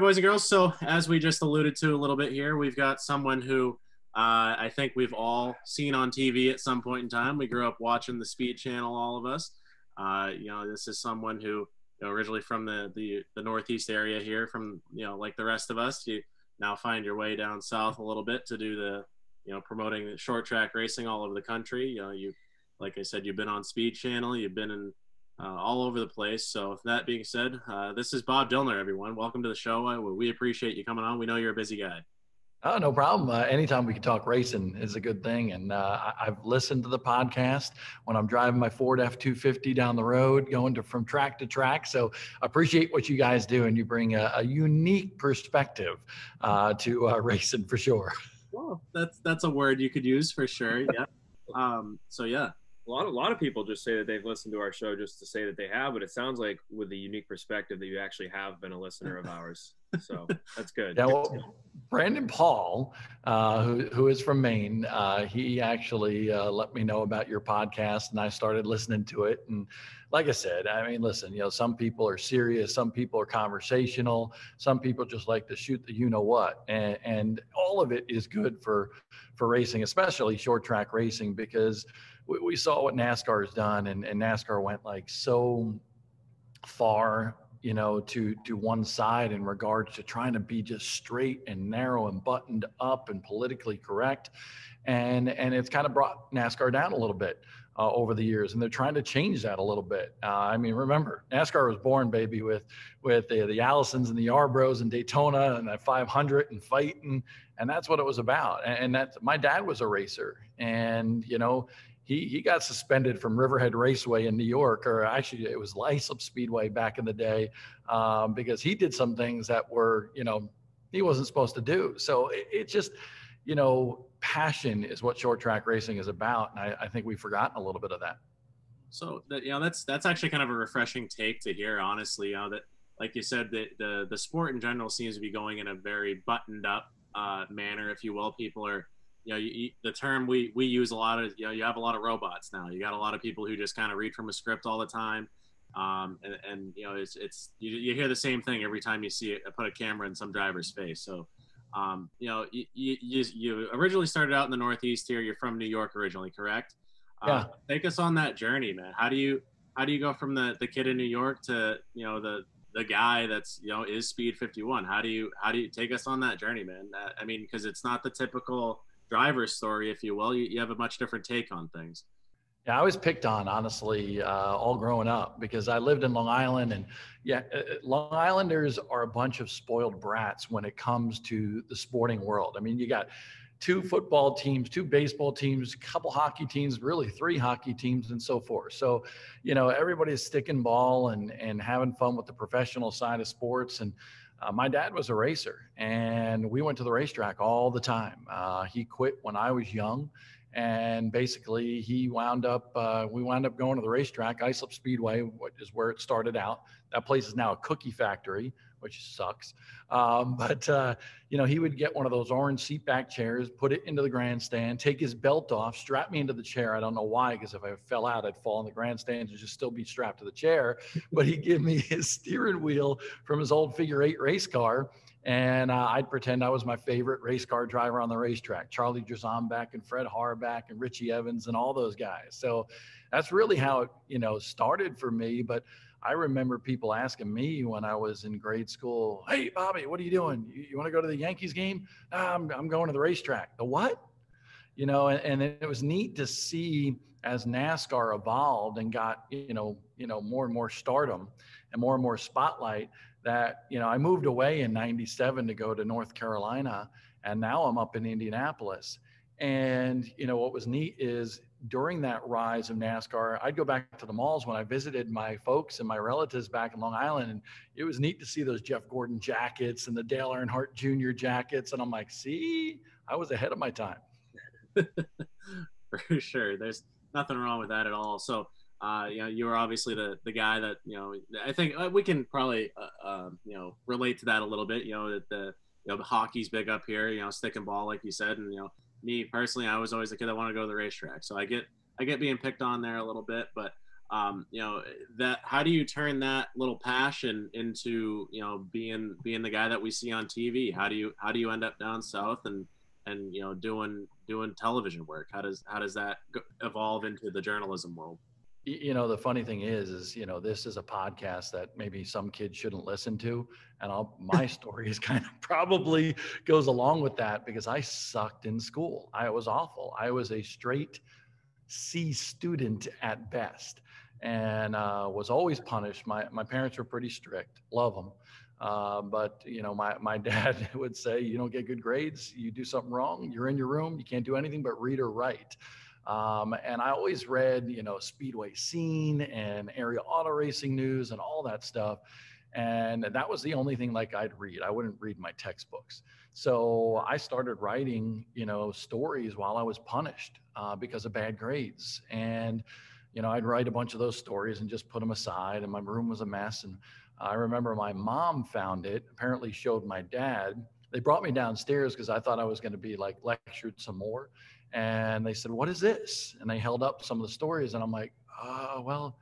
right, boys and girls. So, as we just alluded to a little bit here, we've got someone who uh, I think we've all seen on TV at some point in time. We grew up watching the Speed Channel, all of us. Uh, you know, this is someone who, you know, originally from the, the the Northeast area here, from you know, like the rest of us. You now find your way down south a little bit to do the, you know, promoting the short track racing all over the country. You know, you, like I said, you've been on Speed Channel, you've been in uh, all over the place. So, with that being said, uh, this is Bob Dillner, everyone. Welcome to the show. Uh, we appreciate you coming on. We know you're a busy guy. Oh, no problem. Uh, anytime we can talk racing is a good thing. And uh, I, have listened to the podcast when I'm driving my Ford F 250 down the road, going to from track to track. So I appreciate what you guys do, and you bring a, a unique perspective uh, to uh, racing for sure. Well, that's that's a word you could use for sure. Yeah. Um, so yeah, a lot, a lot of people just say that they've listened to our show just to say that they have, but it sounds like with the unique perspective that you actually have been a listener of ours. So that's good. Yeah, well, Brandon Paul, uh, who, who is from Maine, uh, he actually uh, let me know about your podcast and I started listening to it. And like I said, I mean, listen, you know, some people are serious, some people are conversational, some people just like to shoot the you know what. And, and all of it is good for, for racing, especially short track racing, because we, we saw what NASCAR has done, and, and NASCAR went like so far you know to to one side in regards to trying to be just straight and narrow and buttoned up and politically correct. And and it's kind of brought NASCAR down a little bit uh, over the years and they're trying to change that a little bit. Uh, I mean remember NASCAR was born baby with with the, the Allisons and the Yarbroughs and Daytona and that 500 and fighting and that's what it was about. And, and that's my dad was a racer and you know he he got suspended from Riverhead Raceway in New York, or actually it was Islip Speedway back in the day, um, because he did some things that were you know he wasn't supposed to do. So it, it just you know passion is what short track racing is about, and I, I think we've forgotten a little bit of that. So that you know that's that's actually kind of a refreshing take to hear, honestly. You know that like you said that the the sport in general seems to be going in a very buttoned up uh, manner, if you will. People are you know, you, the term we we use a lot of you know you have a lot of robots now. You got a lot of people who just kind of read from a script all the time, um, and, and you know it's it's you, you hear the same thing every time you see it put a camera in some driver's face. So, um, you know, you, you you originally started out in the Northeast here. You're from New York originally, correct? Uh, yeah. take us on that journey, man. How do you how do you go from the the kid in New York to you know the the guy that's you know is speed 51 how do you how do you take us on that journey man uh, i mean because it's not the typical driver's story, if you will. You, you have a much different take on things. Yeah, I was picked on, honestly, uh, all growing up because I lived in Long Island. And yeah, uh, uh, Long Islanders are a bunch of spoiled brats when it comes to the sporting world. I mean, you got two football teams, two baseball teams, a couple hockey teams, really three hockey teams, and so forth. So, you know, everybody's sticking ball and, and having fun with the professional side of sports. And uh, my dad was a racer and we went to the racetrack all the time. Uh, he quit when I was young and basically he wound up, uh, we wound up going to the racetrack, Islip Speedway, is where it started out. That place is now a cookie factory which sucks. Um, but uh, you know, he would get one of those orange seat back chairs, put it into the grandstand, take his belt off, strap me into the chair. I don't know why, because if I fell out, I'd fall in the grandstand and just still be strapped to the chair. But he'd give me his steering wheel from his old figure eight race car. And uh, I'd pretend I was my favorite race car driver on the racetrack, Charlie Jarzombek and Fred Harbach and Richie Evans and all those guys. So that's really how it, you know, started for me. But I remember people asking me when I was in grade school, Hey, Bobby, what are you doing? You, you want to go to the Yankees game? I'm, I'm going to the racetrack. The what? You know, and, and it was neat to see as NASCAR evolved and got, you know, you know, more and more stardom and more and more spotlight that, you know, I moved away in 97 to go to North Carolina and now I'm up in Indianapolis. And, you know, what was neat is during that rise of NASCAR, I'd go back to the malls when I visited my folks and my relatives back in Long Island. And it was neat to see those Jeff Gordon jackets and the Dale Earnhardt Jr. jackets. And I'm like, see, I was ahead of my time. For sure. There's nothing wrong with that at all. So, uh, you know, you were obviously the, the guy that, you know, I think uh, we can probably, uh, uh, you know, relate to that a little bit, you know, that the, you know, the hockey's big up here, you know, stick and ball, like you said, and, you know, me personally, I was always a kid that wanted to go to the racetrack. So I get I get being picked on there a little bit, but um, you know that how do you turn that little passion into you know being being the guy that we see on tv how do you how do you end up down south and and you know doing doing television work? How does how does that evolve into the journalism world you know the funny thing is is you know this is a podcast that maybe some kids shouldn't listen to and I'll, my story is kind of probably goes along with that because i sucked in school. I was awful. I was a straight c student at best and uh, was always punished. My, my parents were pretty strict love them uh, but you know my, my dad would say you don't get good grades you do something wrong you're in your room you can't do anything but read or write um, and I always read, you know, Speedway Scene and area auto racing news and all that stuff. And that was the only thing like I'd read. I wouldn't read my textbooks. So I started writing, you know, stories while I was punished uh, because of bad grades. And, you know, I'd write a bunch of those stories and just put them aside. And my room was a mess. And I remember my mom found it, apparently showed my dad. They brought me downstairs because I thought I was going to be like lectured some more and they said, "What is this?" And they held up some of the stories, and I'm like, "Oh, well."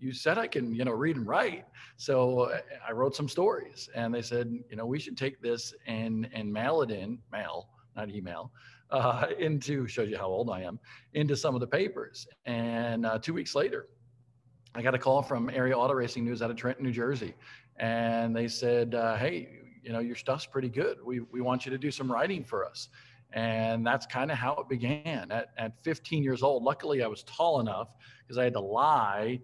You said I can, you know, read and write. So I wrote some stories, and they said, you know, we should take this and and mail it in, mail, not email, uh, into shows you how old I am, into some of the papers. And uh, two weeks later, I got a call from Area Auto Racing News out of Trenton, New Jersey, and they said, uh, "Hey, you know, your stuff's pretty good. We we want you to do some writing for us." And that's kind of how it began. At, at 15 years old, luckily I was tall enough because I had to lie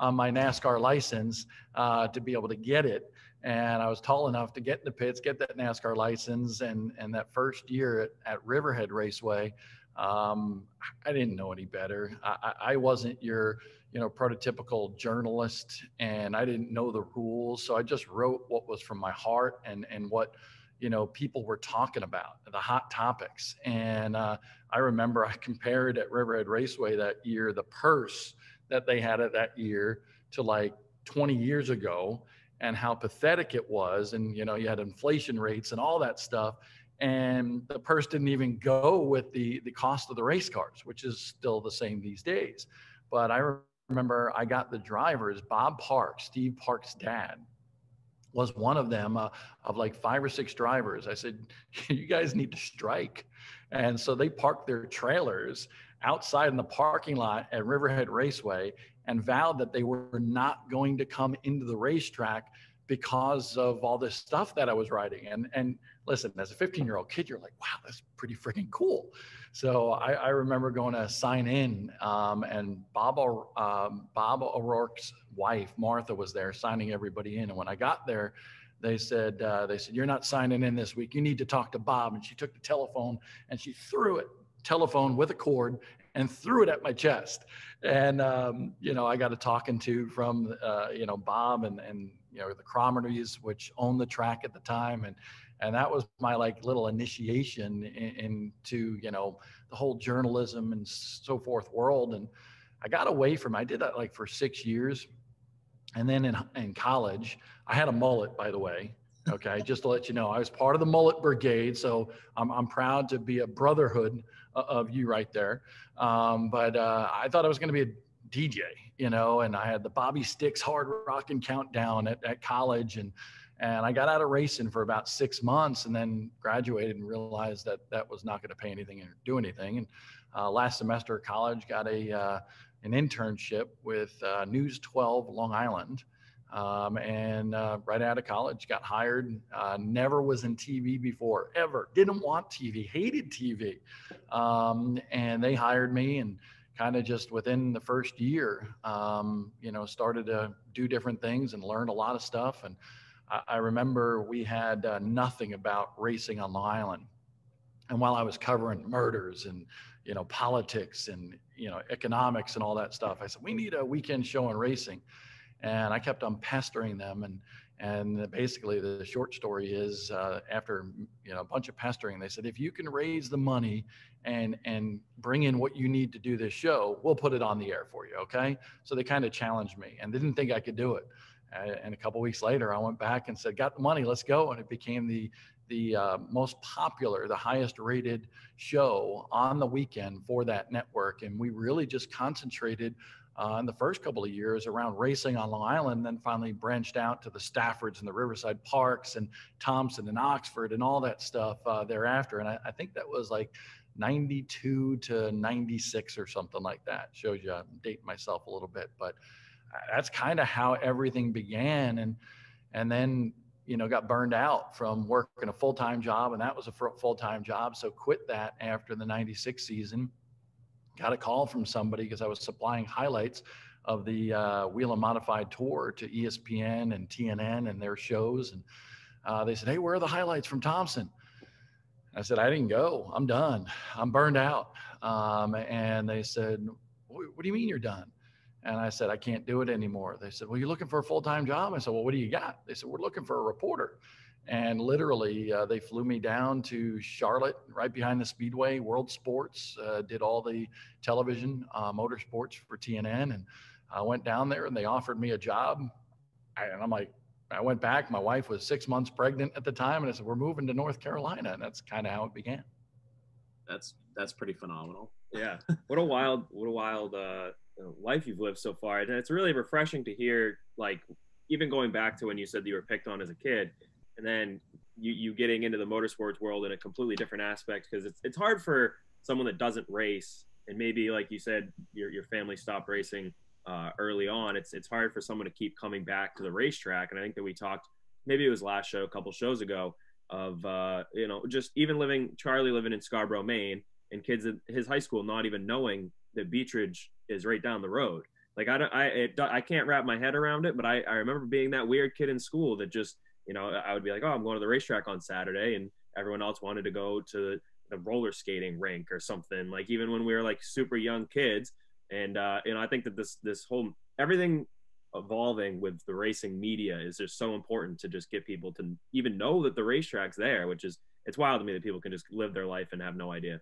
on my NASCAR license uh, to be able to get it. And I was tall enough to get in the pits, get that NASCAR license. And, and that first year at, at Riverhead Raceway, um, I didn't know any better. I, I wasn't your, you know, prototypical journalist and I didn't know the rules. So I just wrote what was from my heart and, and what, you know people were talking about the hot topics. And uh, i remember i compared at riverhead raceway that year the purse that they had at that year to like 20 years ago and how pathetic it was. And you know you had inflation rates and all that stuff. And the purse didn't even go with the the cost of the race cars which is still the same these days. But i remember i got the drivers bob park steve park's dad was one of them uh, of like five or six drivers. I said, you guys need to strike. And so they parked their trailers outside in the parking lot at Riverhead Raceway and vowed that they were not going to come into the racetrack because of all this stuff that I was writing. And and listen, as a 15 year old kid, you're like, wow, that's pretty freaking cool. So I, I remember going to sign in, um, and Bob um, Bob O'Rourke's wife Martha was there signing everybody in. And when I got there, they said uh, they said you're not signing in this week. You need to talk to Bob. And she took the telephone and she threw it telephone with a cord and threw it at my chest. And um, you know I got a talking to from uh, you know Bob and and you know the Cromarties, which owned the track at the time, and and that was my like little initiation in, into you know the whole journalism and so forth world. And I got away from I did that like for six years, and then in in college I had a mullet, by the way. Okay, just to let you know, I was part of the mullet brigade, so I'm I'm proud to be a brotherhood of you right there. Um, but uh, I thought I was going to be a DJ, you know, and I had the Bobby Sticks hard rocking countdown at, at college and and I got out of racing for about six months and then graduated and realized that that was not going to pay anything or do anything. And uh, last semester of college, got a uh, an internship with uh, News 12 Long Island. Um, and uh, right out of college, got hired. Uh, never was in TV before, ever. Didn't want TV, hated TV. Um, and they hired me and kind of just within the first year, um, you know, started to do different things and learned a lot of stuff. And I, remember we had uh, nothing about racing on Long Island. And while I was covering murders and, you know, politics and, you know, economics and all that stuff, I said, we need a weekend show on racing. And I kept on pestering them. And, and basically the short story is uh, after, you know, a bunch of pestering, they said, if you can raise the money and and bring in what you need to do this show we'll put it on the air for you okay so they kind of challenged me and didn't think i could do it And a couple weeks later, I went back and said, "Got the money, let's go!" And it became the the uh, most popular, the highest rated show on the weekend for that network. And we really just concentrated uh, in the first couple of years around racing on Long Island, then finally branched out to the Staffords and the Riverside Parks and Thompson and Oxford and all that stuff uh, thereafter. And I, I, think that was like 92 to 96 or something like that. Shows you I'm dating myself a little bit, but that's kind of how everything began. And and then you know got burned out from working a full-time job, and that was a full-time job. So quit that after the 96 season got a call from somebody because I was supplying highlights of the uh, Whelen Modified Tour to ESPN and TNN and their shows. And uh, they said, Hey, where are the highlights from Thompson? I said, I didn't go. I'm done. I'm burned out. Um, and they said, What do you mean you're done? And I said, I can't do it anymore. They said, Well, you're looking for a full time job? I said, Well, what do you got? They said, We're looking for a reporter. And literally, uh, they flew me down to Charlotte, right behind the Speedway, World Sports, uh, did all the television, uh, motorsports for TNN. And I went down there and they offered me a job. And I'm like, I went back. My wife was six months pregnant at the time. And I said, We're moving to North Carolina. And that's kind of how it began. That's that's pretty phenomenal. Yeah. What a wild, what a wild uh, life you've lived so far. And it's really refreshing to hear, like, even going back to when you said you were picked on as a kid and then you, you getting into the motorsports world in a completely different aspect because it's, it's hard for someone that doesn't race and maybe like you said your, your family stopped racing uh, early on it's it's hard for someone to keep coming back to the racetrack and i think that we talked maybe it was last show a couple shows ago of uh, you know just even living charlie living in scarborough maine and kids at his high school not even knowing that beechridge is right down the road like i don't i it, i can't wrap my head around it but i i remember being that weird kid in school that just you know, I would be like, oh, I'm going to the racetrack on Saturday, and everyone else wanted to go to the roller skating rink or something. Like even when we were like super young kids, and uh, you know, I think that this this whole everything evolving with the racing media is just so important to just get people to even know that the racetrack's there, which is it's wild to me that people can just live their life and have no idea.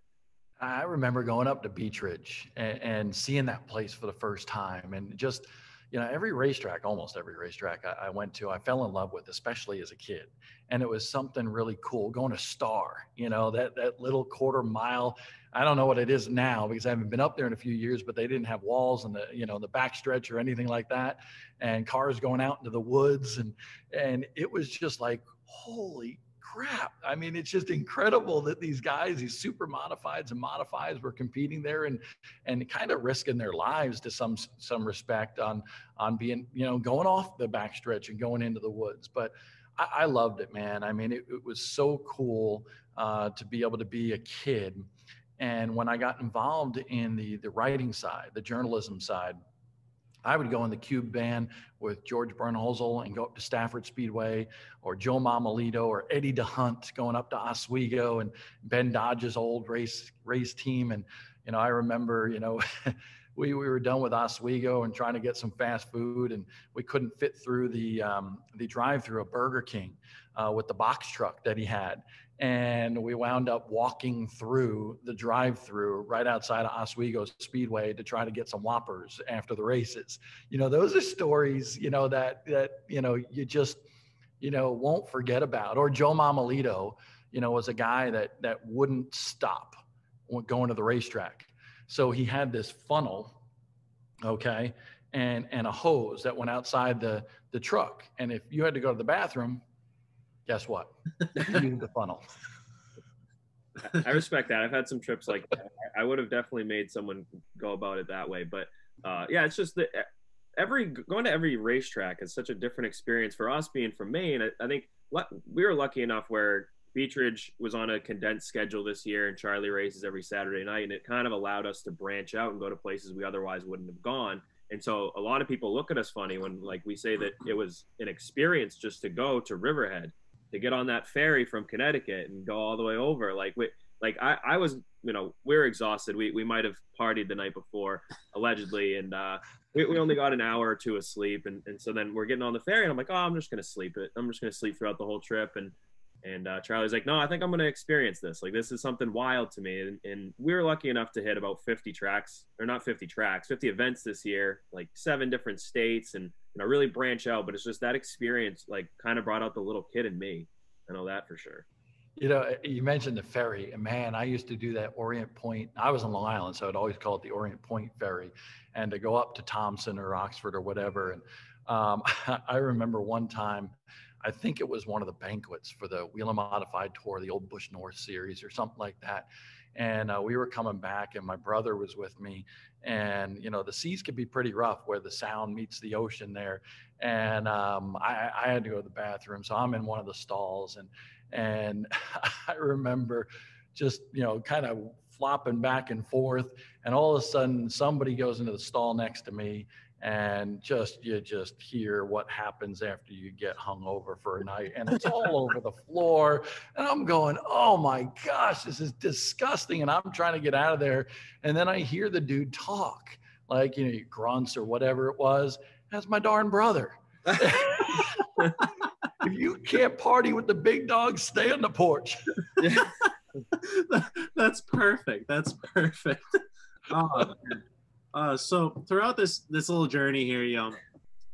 I remember going up to Beechridge and, and seeing that place for the first time, and just you know, every racetrack, almost every racetrack I, I, went to, I fell in love with, especially as a kid. And it was something really cool going to Star, you know, that, that little quarter mile. I don't know what it is now because I haven't been up there in a few years, but they didn't have walls and the, you know, the backstretch or anything like that. And cars going out into the woods. And, and it was just like, holy crap. I mean, it's just incredible that these guys, these super modifieds and modifieds were competing there and and kind of risking their lives to some some respect on on being, you know, going off the backstretch and going into the woods. But I, I loved it, man. I mean, it, it was so cool uh, to be able to be a kid. And when I got involved in the the writing side, the journalism side, I would go in the cube van with George Bernholzel and go up to Stafford Speedway or Joe Mamalito or Eddie DeHunt going up to Oswego and Ben Dodge's old race race team. And, you know, I remember, you know, we, we were done with Oswego and trying to get some fast food and we couldn't fit through the, um, the drive through of Burger King uh, with the box truck that he had and we wound up walking through the drive-through right outside of Oswego Speedway to try to get some whoppers after the races. You know, those are stories, you know, that that you know you just you know won't forget about. Or Joe Mamalito, you know, was a guy that that wouldn't stop going to the racetrack. So he had this funnel, okay, and and a hose that went outside the the truck. And if you had to go to the bathroom, guess what? Use the funnel. I respect that. I've had some trips like that. I would have definitely made someone go about it that way. But uh, yeah, it's just that every going to every racetrack is such a different experience for us being from Maine. I, I think we were lucky enough where Beechridge was on a condensed schedule this year and Charlie races every Saturday night. And it kind of allowed us to branch out and go to places we otherwise wouldn't have gone. And so a lot of people look at us funny when like we say that it was an experience just to go to Riverhead to get on that ferry from Connecticut and go all the way over. Like we, like I, I was, you know, we are exhausted. We, we might have partied the night before, allegedly, and uh, we, we only got an hour or two of sleep. And, and so then we're getting on the ferry, and I'm like, oh, I'm just gonna sleep it. I'm just gonna sleep throughout the whole trip. And and uh, Charlie's like, no, I think I'm gonna experience this. Like this is something wild to me. And, and we were lucky enough to hit about 50 tracks, or not 50 tracks, 50 events this year, like seven different states and you know really branch out. But it's just that experience like kind of brought out the little kid in me. I know that for sure. You know, you mentioned the ferry, and man, I used to do that Orient Point. I was on Long Island, so I'd always call it the Orient Point ferry, and to go up to Thompson or Oxford or whatever. And um, I remember one time, I think it was one of the banquets for the Whelen Modified Tour, the old Busch North series or something like that. And uh, we were coming back, and my brother was with me. And you know, the seas can be pretty rough where the sound meets the ocean there. And um, I, I had to go to the bathroom, so I'm in one of the stalls, and and I remember just, you know, kind of flopping back and forth. And all of a sudden, somebody goes into the stall next to me and just you just hear what happens after you get hung over for a night and it's all over the floor and i'm going oh my gosh this is disgusting and i'm trying to get out of there and then i hear the dude talk like you know grunts or whatever it was that's my darn brother if you can't party with the big dogs, stay on the porch. That's perfect. That's perfect. Oh, uh, so throughout this this little journey here, you know,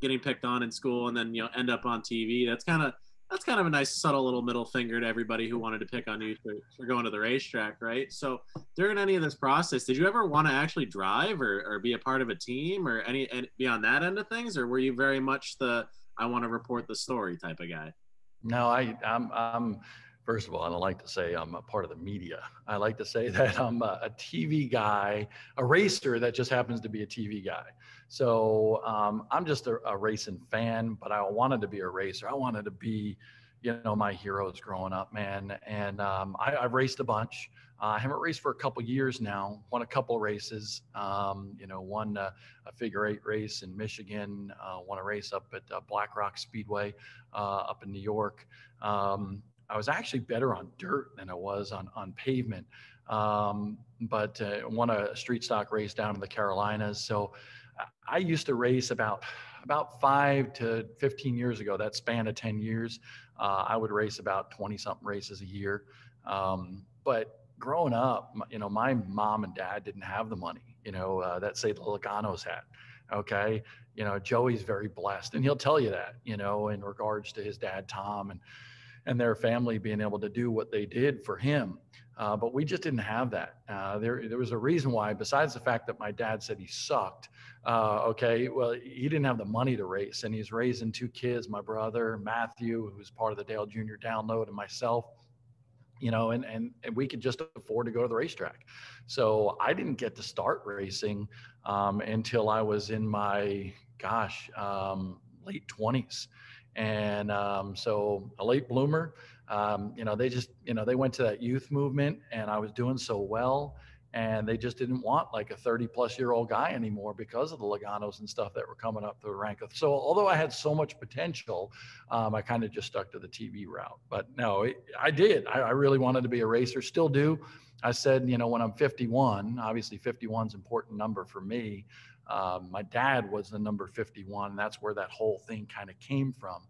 getting picked on in school and then you know end up on TV. That's kind of that's kind of a nice subtle little middle finger to everybody who wanted to pick on you for, for going to the racetrack, right? So during any of this process, did you ever want to actually drive or, or be a part of a team or any and be on that end of things, or were you very much the I want to report the story type of guy. No, I, I'm, I'm, first of all, I don't like to say I'm a part of the media. I like to say that I'm a, a TV guy, a racer that just happens to be a TV guy. So um, I'm just a, a racing fan, but I wanted to be a racer. I wanted to be, you know, my heroes growing up, man. And um, I, have raced a bunch. Uh, I haven't raced for a couple years now. Won a couple races. Um, you know, won a, figure eight race in Michigan. Uh, won a race up at uh, Black Rock Speedway uh, up in New York. Um, I was actually better on dirt than I was on on pavement. Um, but uh, won a street stock race down in the Carolinas. So I used to race about about five to 15 years ago. That span of 10 years, uh, I would race about 20 something races a year. Um, but growing up, you know, my mom and dad didn't have the money, you know, uh, that say the Logano's had. Okay. You know, Joey's very blessed and he'll tell you that, you know, in regards to his dad, Tom, and, and their family being able to do what they did for him. Uh, but we just didn't have that. Uh, there, there was a reason why, besides the fact that my dad said he sucked. Uh, okay, well, he didn't have the money to race, and he's raising two kids, my brother Matthew, who's part of the Dale Jr. Download, and myself you know, and, and, and we could just afford to go to the racetrack. So I didn't get to start racing um, until I was in my, gosh, um, late 20s. And um, so a late bloomer, um, you know, they just, you know, they went to that youth movement and I was doing so well and they just didn't want like a 30 plus year old guy anymore because of the Logano's and stuff that were coming up the rank. So although I had so much potential, um, I kind of just stuck to the TV route. But no, it, I did. I, I, really wanted to be a racer, still do. I said, you know, when I'm 51, obviously 51 is an important number for me. Um, my dad was the number 51. That's where that whole thing kind of came from.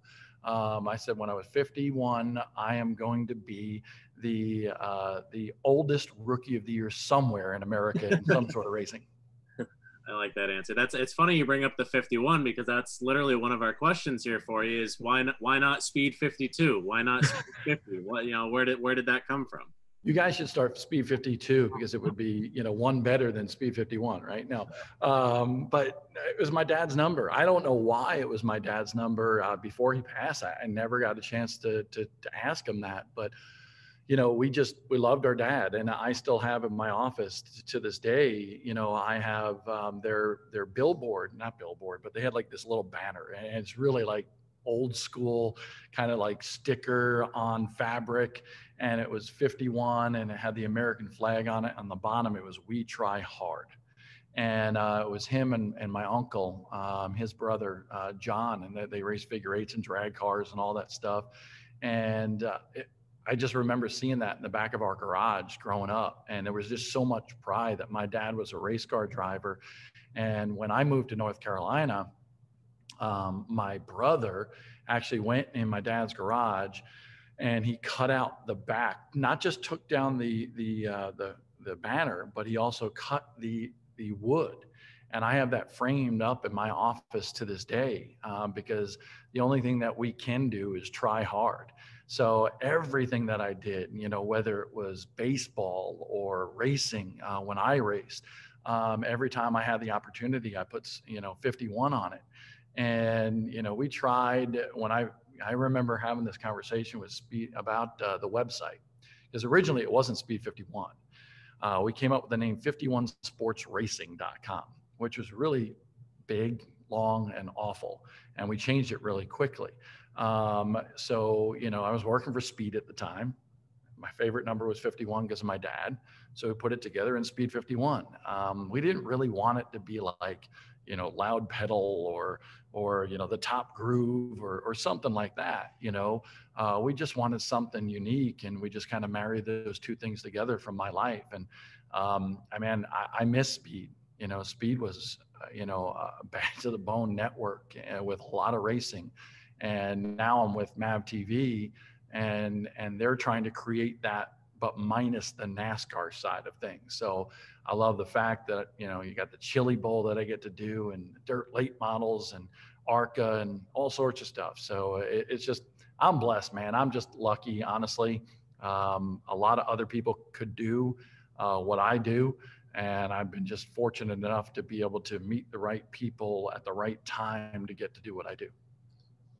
Um, I said when I was 51, I am going to be the uh, the oldest rookie of the year somewhere in America in some sort of racing. I like that answer. That's it's funny you bring up the 51 because that's literally one of our questions here for you is why not why not speed 52? Why not speed 50? What you know where did where did that come from? You guys should start speed 52 because it would be you know one better than speed 51 right now. Um, but it was my dad's number. I don't know why it was my dad's number uh, before he passed. I, I, never got a chance to, to, to ask him that. But you know we just we loved our dad and i still have in my office to, this day you know i have um, their their billboard not billboard but they had like this little banner and it's really like old school kind of like sticker on fabric and it was 51 and it had the American flag on it. On the bottom, it was We Try Hard. And uh, it was him and, and my uncle, um, his brother, uh, John, and they, they raced figure eights and drag cars and all that stuff. And uh, it, I just remember seeing that in the back of our garage growing up. And there was just so much pride that my dad was a race car driver. And when I moved to North Carolina, um, my brother actually went in my dad's garage and he cut out the back. Not just took down the the uh, the the banner, but he also cut the the wood And I have that framed up in my office to this day um, because the only thing that we can do is try hard. So everything that I did, you know, whether it was baseball or racing, uh, when I raced, um, every time I had the opportunity, I put, you know, 51 on it. And, you know, we tried when I, I remember having this conversation with Speed about uh, the website because originally it wasn't Speed 51. Uh, we came up with the name 51sportsracing.com, which was really big, long, and awful. And we changed it really quickly. Um, so, you know, I was working for Speed at the time. My favorite number was 51 because of my dad. So we put it together in Speed 51. Um, we didn't really want it to be like, you know, loud pedal or, or, you know, the top groove or, or something like that. You know, uh, we just wanted something unique and we just kind of married those two things together from my life. And um, I mean, I, I miss Speed. You know, Speed was, uh, you know, a back to the bone network uh, with a lot of racing and now I'm with Mav TV, and and they're trying to create that, but minus the NASCAR side of things. So I love the fact that you know you got the Chili Bowl that I get to do, and dirt late models, and ARCA, and all sorts of stuff. So it, it's just I'm blessed, man. I'm just lucky, honestly. Um, a lot of other people could do uh, what I do. And I've been just fortunate enough to be able to meet the right people at the right time to get to do what I do.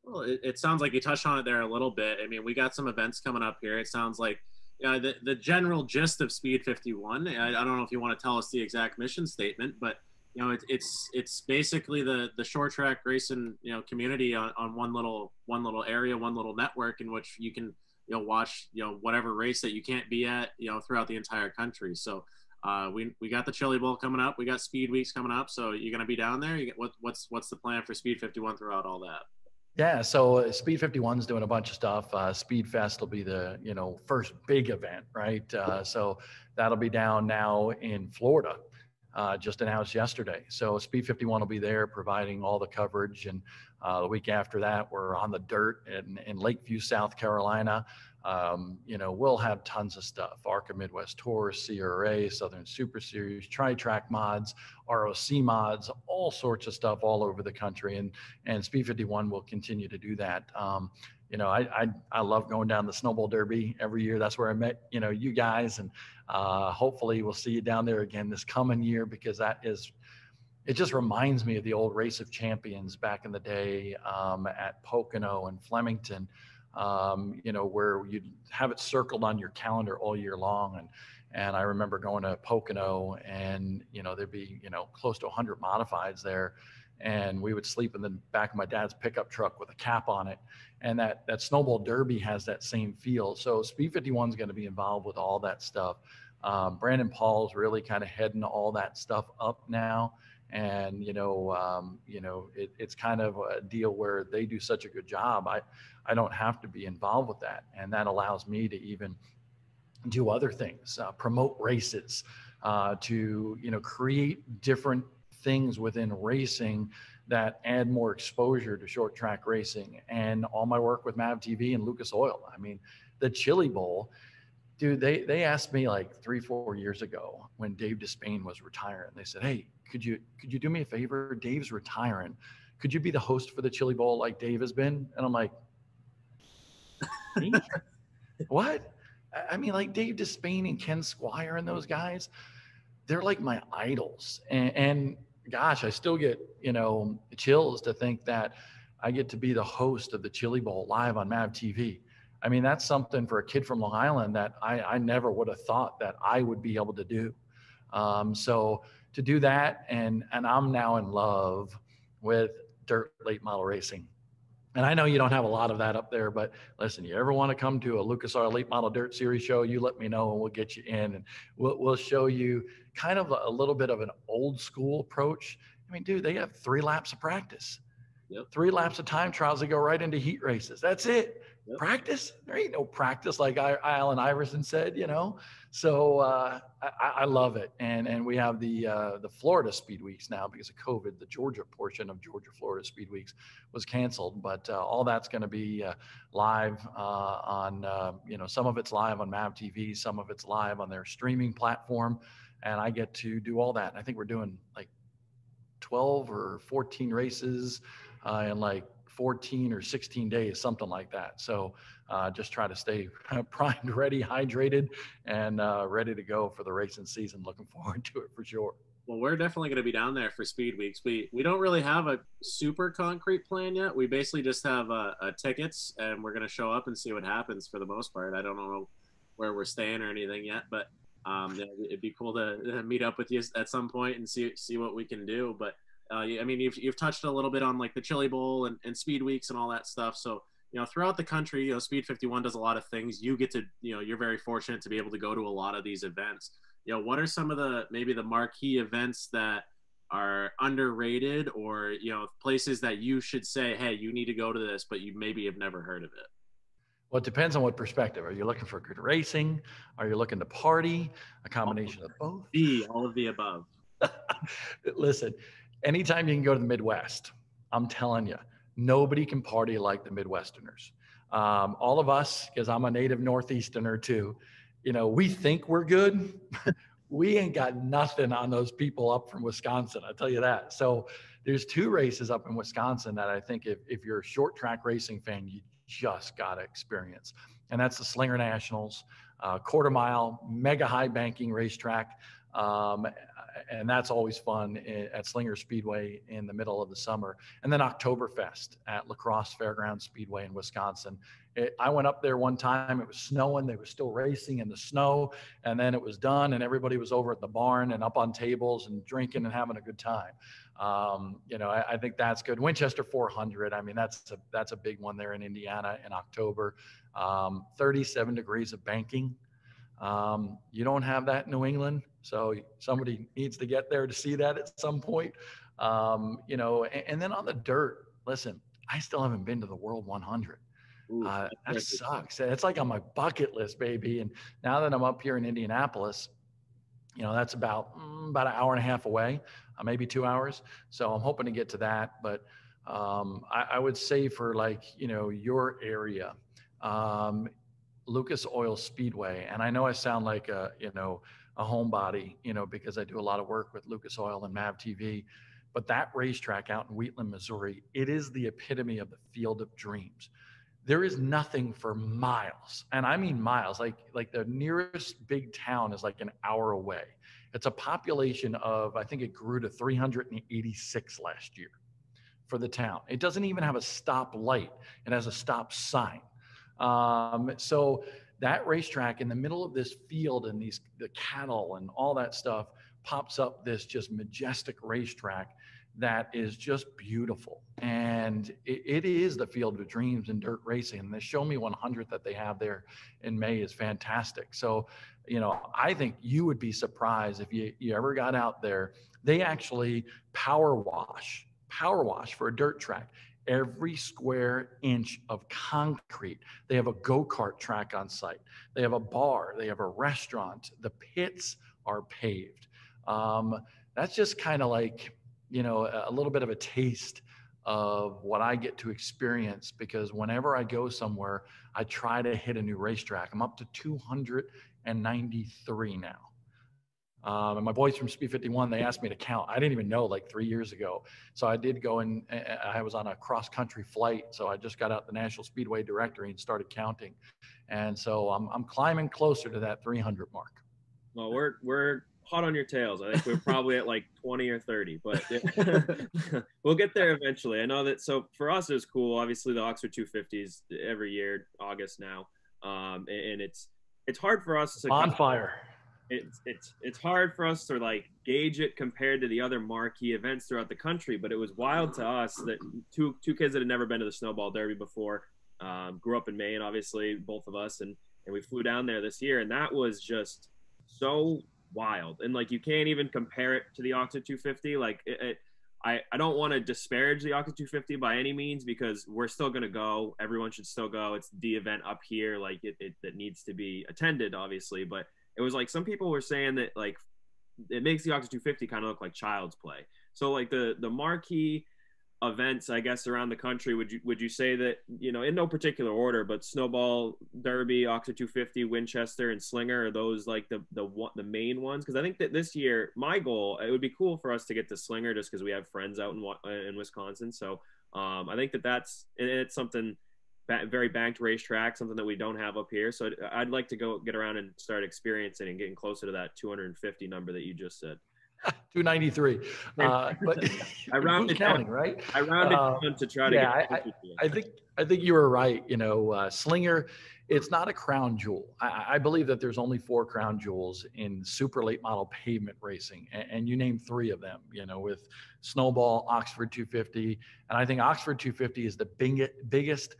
Well, it, it, sounds like you touched on it there a little bit. I mean, we got some events coming up here. It sounds like you know, the, the general gist of Speed 51. I, I, don't know if you want to tell us the exact mission statement, but you know, it, it's it's basically the the short track racing you know community on, on one little one little area, one little network in which you can you know watch you know whatever race that you can't be at you know throughout the entire country. So. Uh, we, we got the Chili Bowl coming up. We got Speed Weeks coming up. So you're gonna be down there. You get, what, what's what's the plan for Speed 51 throughout all that? Yeah, so uh, Speed 51 is doing a bunch of stuff. Uh, Speed Fest will be the you know first big event, right? Uh, so that'll be down now in Florida, uh, just announced yesterday. So Speed 51 will be there providing all the coverage, and uh, the week after that, we're on the dirt in, in Lakeview, South Carolina. Um, you know, we'll have tons of stuff ARCA Midwest Tour, CRA, Southern Super Series, Tri Track mods, ROC mods, all sorts of stuff all over the country. And, and Speed 51 will continue to do that. Um, you know, I, I, I love going down the snowball derby every year. That's where I met, you know, you guys. And uh, hopefully we'll see you down there again this coming year because that is, it just reminds me of the old race of champions back in the day um, at Pocono and Flemington um, you know, where you'd have it circled on your calendar all year long. And, and I remember going to Pocono and, you know, there'd be, you know, close to 100 modifieds there. And we would sleep in the back of my dad's pickup truck with a cap on it. And that, that Snowball Derby has that same feel. So Speed 51 is going to be involved with all that stuff. Um, Brandon Paul's really kind of heading all that stuff up now and you know um, you know it, it's kind of a deal where they do such a good job i I don't have to be involved with that. And that allows me to even do other things, uh, promote races, uh, to, you know, create different things within racing that add more exposure to short track racing and all my work with Mav TV and Lucas Oil. I mean, the Chili Bowl, dude, they, they asked me like three, four years ago when Dave Despain was retiring, they said, Hey, could you, could you do me a favor? Dave's retiring. Could you be the host for the Chili Bowl like Dave has been? And I'm like, what? I mean, like Dave Despain and Ken Squier and those guys, they're like my idols. And, and gosh, I still get, you know, chills to think that I get to be the host of the Chili Bowl live on MAV TV. I mean, that's something for a kid from Long Island that I, I never would have thought that I would be able to do. Um, so to do that, and and I'm now in love with dirt late model racing. And I know you don't have a lot of that up there, but listen, you ever want to come to a Lucas Oil Late Model Dirt Series show, you let me know and we'll get you in and we'll, we'll show you kind of a, a little bit of an old school approach. I mean, dude, they have three laps of practice, yep. three laps of time trials. They go right into heat races. That's it. Yep. Practice? There ain't no practice, like I, Allen Iverson said, you know. So uh, I, I, love it, and and we have the uh, the Florida Speed Weeks now because of COVID. The Georgia portion of Georgia Florida Speed Weeks was canceled, but uh, all that's going to be uh, live uh, on uh, you know some of it's live on Mav TV, some of it's live on their streaming platform, and I get to do all that. And I think we're doing like 12 or 14 races uh, in like 14 or 16 days, something like that. So uh, just try to stay primed, ready, hydrated, and uh, ready to go for the racing season. Looking forward to it for sure. Well, we're definitely going to be down there for Speed Weeks. We we don't really have a super concrete plan yet. We basically just have uh, uh tickets, and we're going to show up and see what happens. For the most part, I don't know where we're staying or anything yet, but um, it'd be cool to meet up with you at some point and see see what we can do. But uh, I mean, you've, you've touched a little bit on like the Chili Bowl and, and Speed Weeks and all that stuff. So, you know, throughout the country, you know, Speed 51 does a lot of things. You get to, you know, you're very fortunate to be able to go to a lot of these events. You know, what are some of the maybe the marquee events that are underrated or, you know, places that you should say, hey, you need to go to this, but you maybe have never heard of it? Well, it depends on what perspective. Are you looking for good racing? Are you looking to party? A combination of both? B, all of the above. Listen, anytime you can go to the Midwest, I'm telling you, nobody can party like the Midwesterners. Um, all of us, because I'm a native Northeasterner too, you know, we think we're good. we ain't got nothing on those people up from Wisconsin. I tell you that. So there's two races up in Wisconsin that I think if, if you're a short track racing fan, you just got to experience. And that's the Slinger Nationals, uh, quarter mile, mega high banking racetrack. Um, and that's always fun at Slinger Speedway in the middle of the summer. And then Oktoberfest at La Crosse Fairground Speedway in Wisconsin. It, I went up there one time. It was snowing. They were still racing in the snow, and then it was done, and everybody was over at the barn and up on tables and drinking and having a good time. Um, you know, I, I, think that's good. Winchester 400. I mean, that's a that's a big one there in Indiana in October. Um, 37 degrees of banking. Um, you don't have that in New England. So somebody needs to get there to see that at some point. Um, you know, and, and, then on the dirt, listen, I still haven't been to the World 100. Ooh, uh, that sucks. It's like on my bucket list, baby. And now that I'm up here in Indianapolis, you know, that's about mm, about an hour and a half away, uh, maybe two hours. So I'm hoping to get to that. But um, I, I, would say for like you know your area, um, Lucas Oil Speedway, and I know I sound like a you know a homebody, you know, because I do a lot of work with Lucas Oil and Mav TV. But that racetrack out in Wheatland, Missouri, it is the epitome of the field of dreams. There is nothing for miles, and I mean miles. Like like the nearest big town is like an hour away. It's a population of I think it grew to 386 last year for the town. It doesn't even have a stop light. It has a stop sign. Um, so that racetrack in the middle of this field and these the cattle and all that stuff pops up this just majestic racetrack that is just beautiful. And it, it is the field of dreams in dirt racing. And the show me 100 that they have there in may is fantastic. So you know i think you would be surprised if you, you ever got out there. They actually power wash power wash for a dirt track every square inch of concrete. They have a go kart track on site. They have a bar. They have a restaurant. The pits are paved. Um, that's just kind of like, you know, a little bit of a taste of what I get to experience because whenever I go somewhere, I try to hit a new racetrack. I'm up to 293 now. Um, and my boys from Speed 51, they asked me to count. I didn't even know like three years ago. So I did go and I was on a cross country flight. So I just got out the National Speedway directory and started counting. And so I'm, I'm climbing closer to that 300 mark. Well, we're, we're hot on your tails. I think we're probably at like 20 or 30, but yeah. we'll get there eventually. I know that. So for us, it's cool. Obviously the Oxford 250s every year, August now. Um, and it's, it's hard for us to bonfire it's it's it's hard for us to like gauge it compared to the other marquee events throughout the country. But it was wild to us that two two kids that had never been to the Snowball Derby before, um, grew up in Maine, obviously both of us, and and we flew down there this year, and that was just so wild. And like you can't even compare it to the Oxford 250. Like it, it I, I don't want to disparage the Oxford 250 by any means because we're still going to go. Everyone should still go. It's the event up here, like it, it that needs to be attended, obviously. But it was like some people were saying that like it makes the Oxford 250 kind of look like child's play. So like the the marquee events, I guess, around the country, would you would you say that you know in no particular order, but Snowball Derby, Oxford 250, Winchester, and Slinger are those like the the one the main ones? Because I think that this year my goal it would be cool for us to get to Slinger just because we have friends out in in Wisconsin. So um, I think that that's and it's something very banked racetrack, something that we don't have up here. So I'd like to go get around and start experiencing and getting closer to that 250 number that you just said. 293. Uh, but I rounded counting, right? I rounded uh, down to try to yeah, I, I, think I think you were right. You know, uh, Slinger, it's not a crown jewel. I, I, believe that there's only four crown jewels in super late model pavement racing, and, and you name three of them. You know, with Snowball, Oxford 250, and I think Oxford 250 is the big, biggest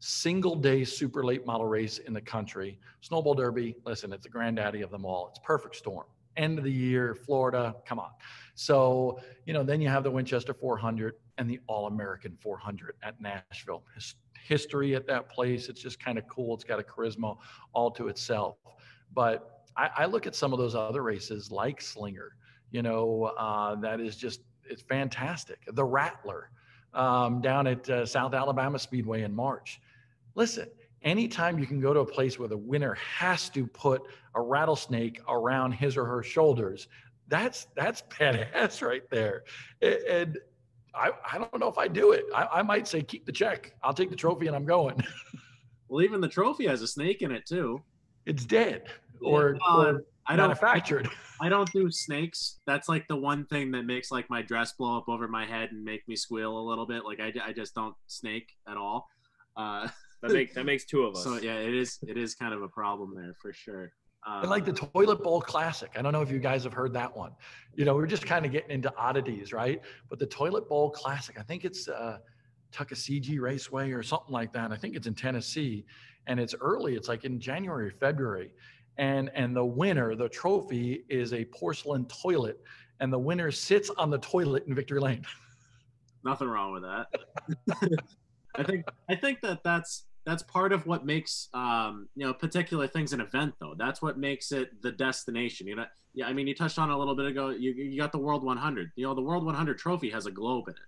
single day super late model race in the country. Snowball Derby, listen, it's the granddaddy of them all. It's perfect storm end of the year, Florida, come on. So, you know, then you have the Winchester 400 and the All American 400 at Nashville. His, history at that place, it's just kind of cool. It's got a charisma all to itself. But I, I look at some of those other races like Slinger, you know, uh, that is just, it's fantastic. The Rattler um, down at uh, South Alabama Speedway in March. Listen, anytime you can go to a place where the winner has to put a rattlesnake around his or her shoulders, that's that's badass right there. And I, I don't know if I do it. I, I might say keep the check. I'll take the trophy and I'm going. well, even the trophy has a snake in it too. It's dead or, uh, or I manufactured. I don't do snakes. That's like the one thing that makes like my dress blow up over my head and make me squeal a little bit. Like I, I just don't snake at all. Uh, that makes that makes two of us. So yeah, it is it is kind of a problem there for sure. Um, and like the toilet bowl classic. I don't know if you guys have heard that one. You know, we're just kind of getting into oddities, right? But the toilet bowl classic, I think it's uh, Tuckasegee Raceway or something like that. I think it's in Tennessee, and it's early. It's like in January, February, and and the winner, the trophy is a porcelain toilet, and the winner sits on the toilet in Victory Lane. Nothing wrong with that. I think I think that that's that's part of what makes um, you know particular things an event though. That's what makes it the destination. You know yeah i mean you touched on a little bit ago. You, you got the world 100 you know the world 100 trophy has a globe in it.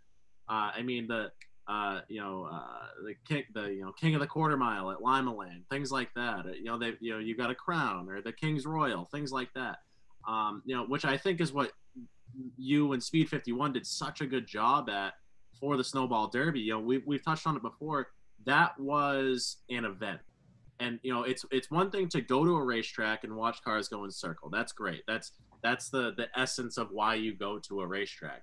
Uh, i mean the uh, you know uh, the king the you know king of the quarter mile at Limaland things like that. You know they you know you got a crown or the king's royal things like that. Um, you know which i think is what you and speed 51 did such a good job at for the snowball derby. You know we, we've touched on it before that was an event. And you know, it's it's one thing to go to a racetrack and watch cars go in circle. That's great. That's that's the the essence of why you go to a racetrack.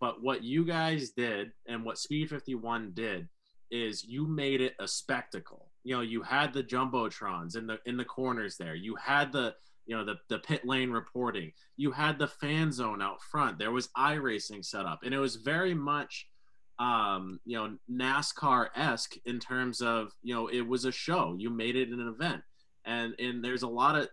But what you guys did and what Speed 51 did is you made it a spectacle. You know, you had the jumbotrons in the in the corners there. You had the you know the the pit lane reporting. You had the fan zone out front. There was iRacing set up, and it was very much um, you know, NASCAR esque in terms of, you know, it was a show. You made it an event. And and there's a lot of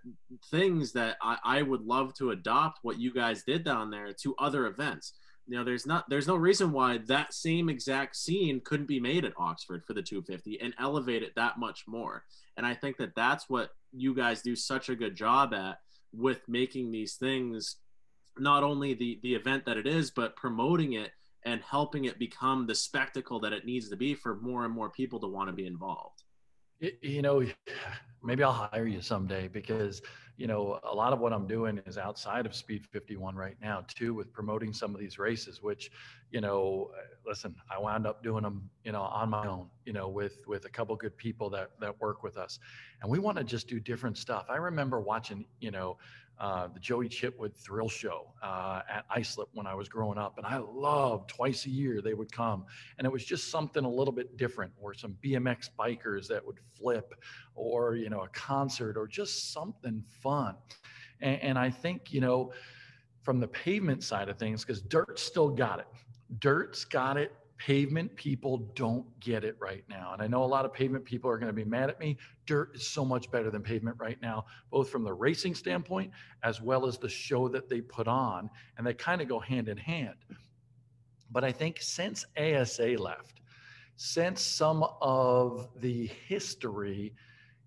things that I, I would love to adopt what you guys did down there to other events. You know, there's not there's no reason why that same exact scene couldn't be made at Oxford for the 250 and elevate it that much more. And I think that that's what you guys do such a good job at with making these things not only the the event that it is, but promoting it and helping it become the spectacle that it needs to be for more and more people to want to be involved. You know maybe i'll hire you someday because you know a lot of what i'm doing is outside of speed 51 right now too with promoting some of these races which you know listen i wound up doing them you know on my own you know with with a couple good people that that work with us. And we want to just do different stuff. I remember watching you know uh, the Joie Chitwood Thrill Show uh, at Islip when I was growing up, and I loved twice a year they would come, and it was just something a little bit different, or some BMX bikers that would flip, or you know a concert, or just something fun. And, and I think you know from the pavement side of things, because dirt still got it. Dirt's got it pavement people don't get it right now. And I know a lot of pavement people are going to be mad at me. Dirt is so much better than pavement right now, both from the racing standpoint as well as the show that they put on. And they kind of go hand in hand. But I think since ASA left, since some of the history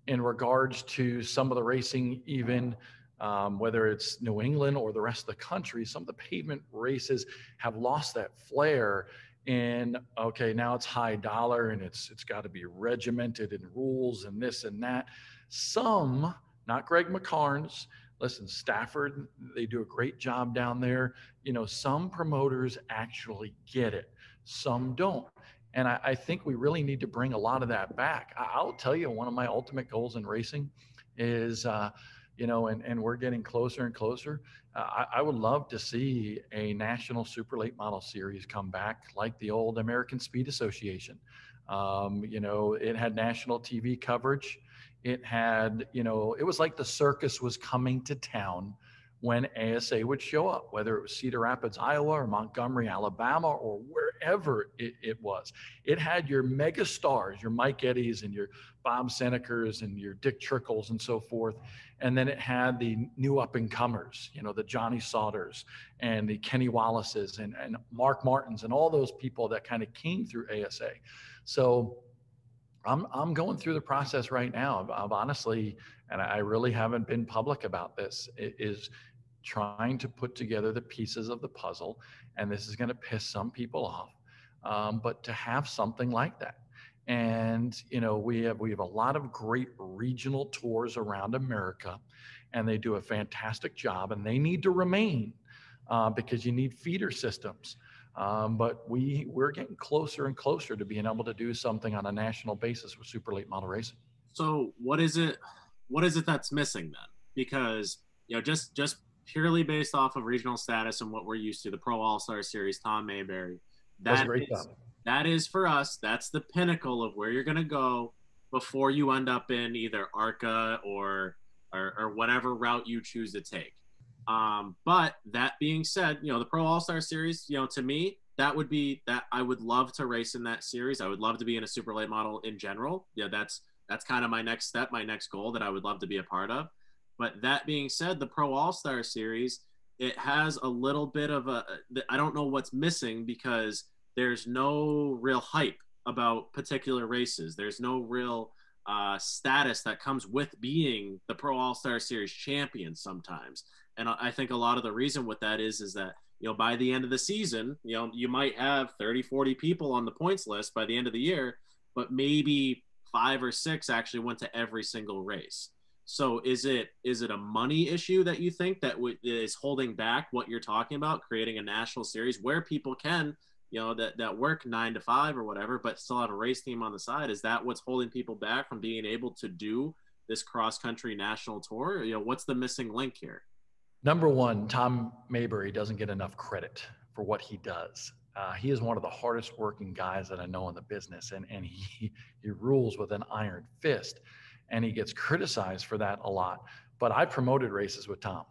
in regards to some of the racing, even um, whether it's New England or the rest of the country, some of the pavement races have lost that flair in okay now it's high dollar and it's it's got to be regimented in rules and this and that. Some not greg mccarnes listen stafford they do a great job down there. You know some promoters actually get it some don't. And I, I think we really need to bring a lot of that back. I, will tell you one of my ultimate goals in racing is uh, you know, and, and we're getting closer and closer. Uh, I, I, would love to see a national super late model series come back like the old American Speed Association. Um, you know, it had national TV coverage. It had, you know, it was like the circus was coming to town when ASA would show up, whether it was Cedar Rapids, Iowa, or Montgomery, Alabama, or wherever it, it was. It had your mega stars, your Mike Eddys and your Bob Sennekers and your Dick Trickles and so forth. And then it had the new up and comers, you know, the Johnny Sauters and the Kenny Wallaces and, and Mark Martins and all those people that kind of came through ASA. So I'm, I'm going through the process right now of, of honestly, and I really haven't been public about this, is trying to put together the pieces of the puzzle. And this is going to piss some people off. Um, but to have something like that. And you know we have we have a lot of great regional tours around america and they do a fantastic job and they need to remain uh, because you need feeder systems. Um, but we we're getting closer and closer to being able to do something on a national basis with super late model racing. So what is it what is it that's missing then? Because you know just just purely based off of regional status and what we're used to the pro all-star series tom mayberry that is, that is for us. That's the pinnacle of where you're going to go before you end up in either arca or, or, or whatever route you choose to take. Um, but that being said you know the pro all-star series you know to me that would be that i would love to race in that series. I would love to be in a super late model in general. Yeah that's that's kind of my next step my next goal that i would love to be a part of. But that being said the pro all-star series it has a little bit of a i don't know what's missing because there's no real hype about particular races. There's no real uh, status that comes with being the Pro All Star Series champion sometimes. And I think a lot of the reason with that is is that you know by the end of the season, you know you might have 30, 40 people on the points list by the end of the year, but maybe five or six actually went to every single race. So is it is it a money issue that you think that w- is holding back what you're talking about, creating a national series where people can you know that that work nine to five or whatever but still have a race team on the side? Is that what's holding people back from being able to do this cross country national tour? You know what's the missing link here? Number one tom mayberry doesn't get enough credit for what he does. Uh, he is one of the hardest working guys that i know in the business and, and he, he rules with an iron fist and he gets criticized for that a lot but i promoted races with tom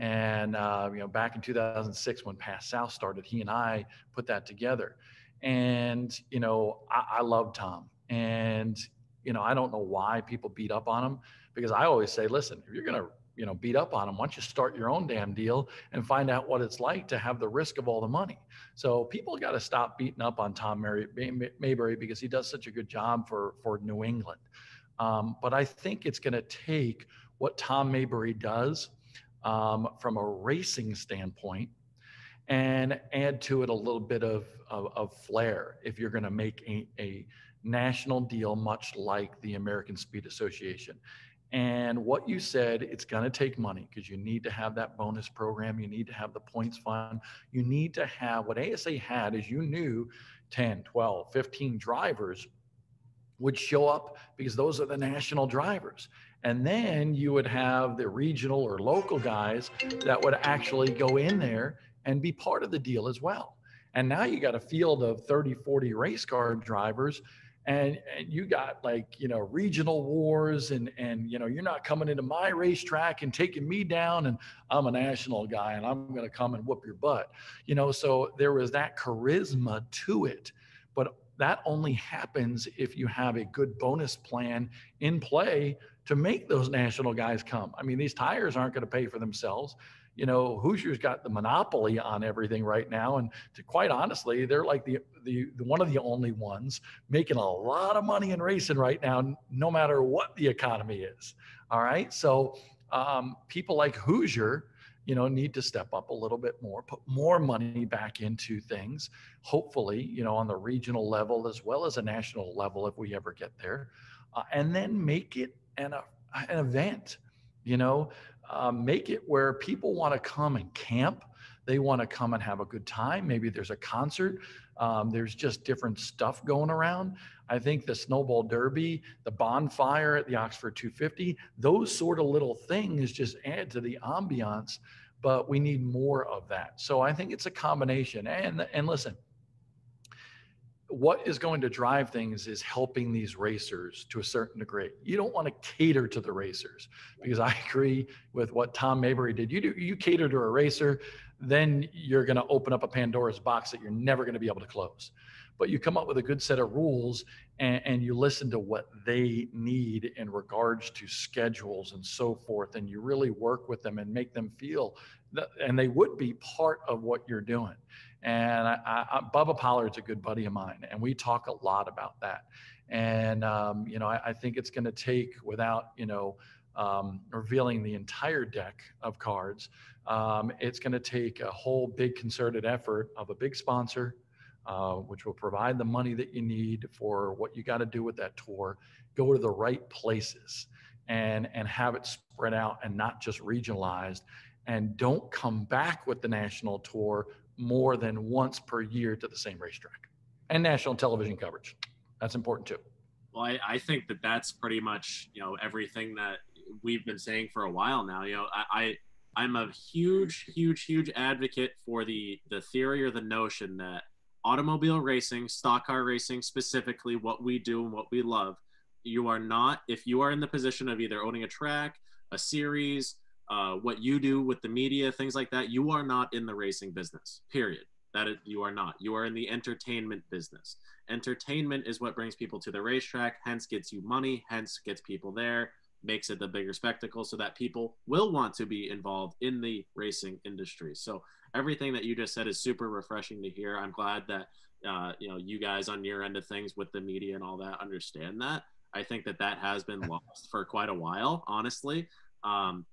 and uh, you know, back in 2006 when Pass South started, he and I put that together. And you know, I, I love Tom, and you know, I don't know why people beat up on him because I always say, listen, if you're gonna you know beat up on him, why don't you start your own damn deal and find out what it's like to have the risk of all the money. So people got to stop beating up on Tom Mayberry because he does such a good job for for New England. Um, but I think it's going to take what Tom Mayberry does um, from a racing standpoint and add to it a little bit of, of, of flair if you're going to make a, a national deal, much like the American Speed Association. And what you said, it's going to take money because you need to have that bonus program. You need to have the points fund. You need to have what ASA had is you knew 10, 12, 15 drivers would show up because those are the national drivers. And then you would have the regional or local guys that would actually go in there and be part of the deal as well. And now you got a field of 30, 40 race car drivers and, and you got like, you know, regional wars and, and, you know, you're not coming into my racetrack and taking me down and I'm a national guy and I'm going to come and whoop your butt, you know? So there was that charisma to it, that only happens if you have a good bonus plan in play to make those national guys come. I mean, these tires aren't going to pay for themselves. You know, Hoosier's got the monopoly on everything right now, and to quite honestly, they're like the, the the one of the only ones making a lot of money in racing right now, no matter what the economy is. All right, so um, people like Hoosier you know, need to step up a little bit more, put more money back into things, hopefully, you know, on the regional level as well as a national level if we ever get there, uh, and then make it an, uh, an event, you know, uh, make it where people want to come and camp. They want to come and have a good time. Maybe there's a concert. Um, there's just different stuff going around. I think the snowball derby, the bonfire at the Oxford 250, those sort of little things just add to the ambiance. But we need more of that. So I think it's a combination. And and listen, what is going to drive things is helping these racers to a certain degree. You don't want to cater to the racers because I agree with what Tom Mayberry did. You do you cater to a racer, then you're going to open up a Pandora's box that you're never going to be able to close. But you come up with a good set of rules and, and, you listen to what they need in regards to schedules and so forth, and you really work with them and make them feel that, and they would be part of what you're doing. And I, I, Bubba Pollard's a good buddy of mine, and we talk a lot about that. And um, you know, I, I think it's going to take, without you know, um, revealing the entire deck of cards, um, it's going to take a whole big concerted effort of a big sponsor, uh, which will provide the money that you need for what you got to do with that tour. Go to the right places and and have it spread out and not just regionalized. And don't come back with the national tour more than once per year to the same racetrack. And national television coverage. That's important too. Well, I, I think that that's pretty much you know everything that we've been saying for a while now. You know, I, I I'm a huge, huge, huge advocate for the the theory or the notion that automobile racing, stock car racing specifically, what we do and what we love, you are not if you are in the position of either owning a track, a series, uh, what you do with the media, things like that, you are not in the racing business. Period. That is, you are not. You are in the entertainment business. Entertainment is what brings people to the racetrack, hence gets you money, hence gets people there makes it the bigger spectacle so that people will want to be involved in the racing industry. So everything that you just said is super refreshing to hear. I'm glad that uh, you know you guys on your end of things with the media and all that understand that. I think that that has been lost for quite a while, honestly. Um,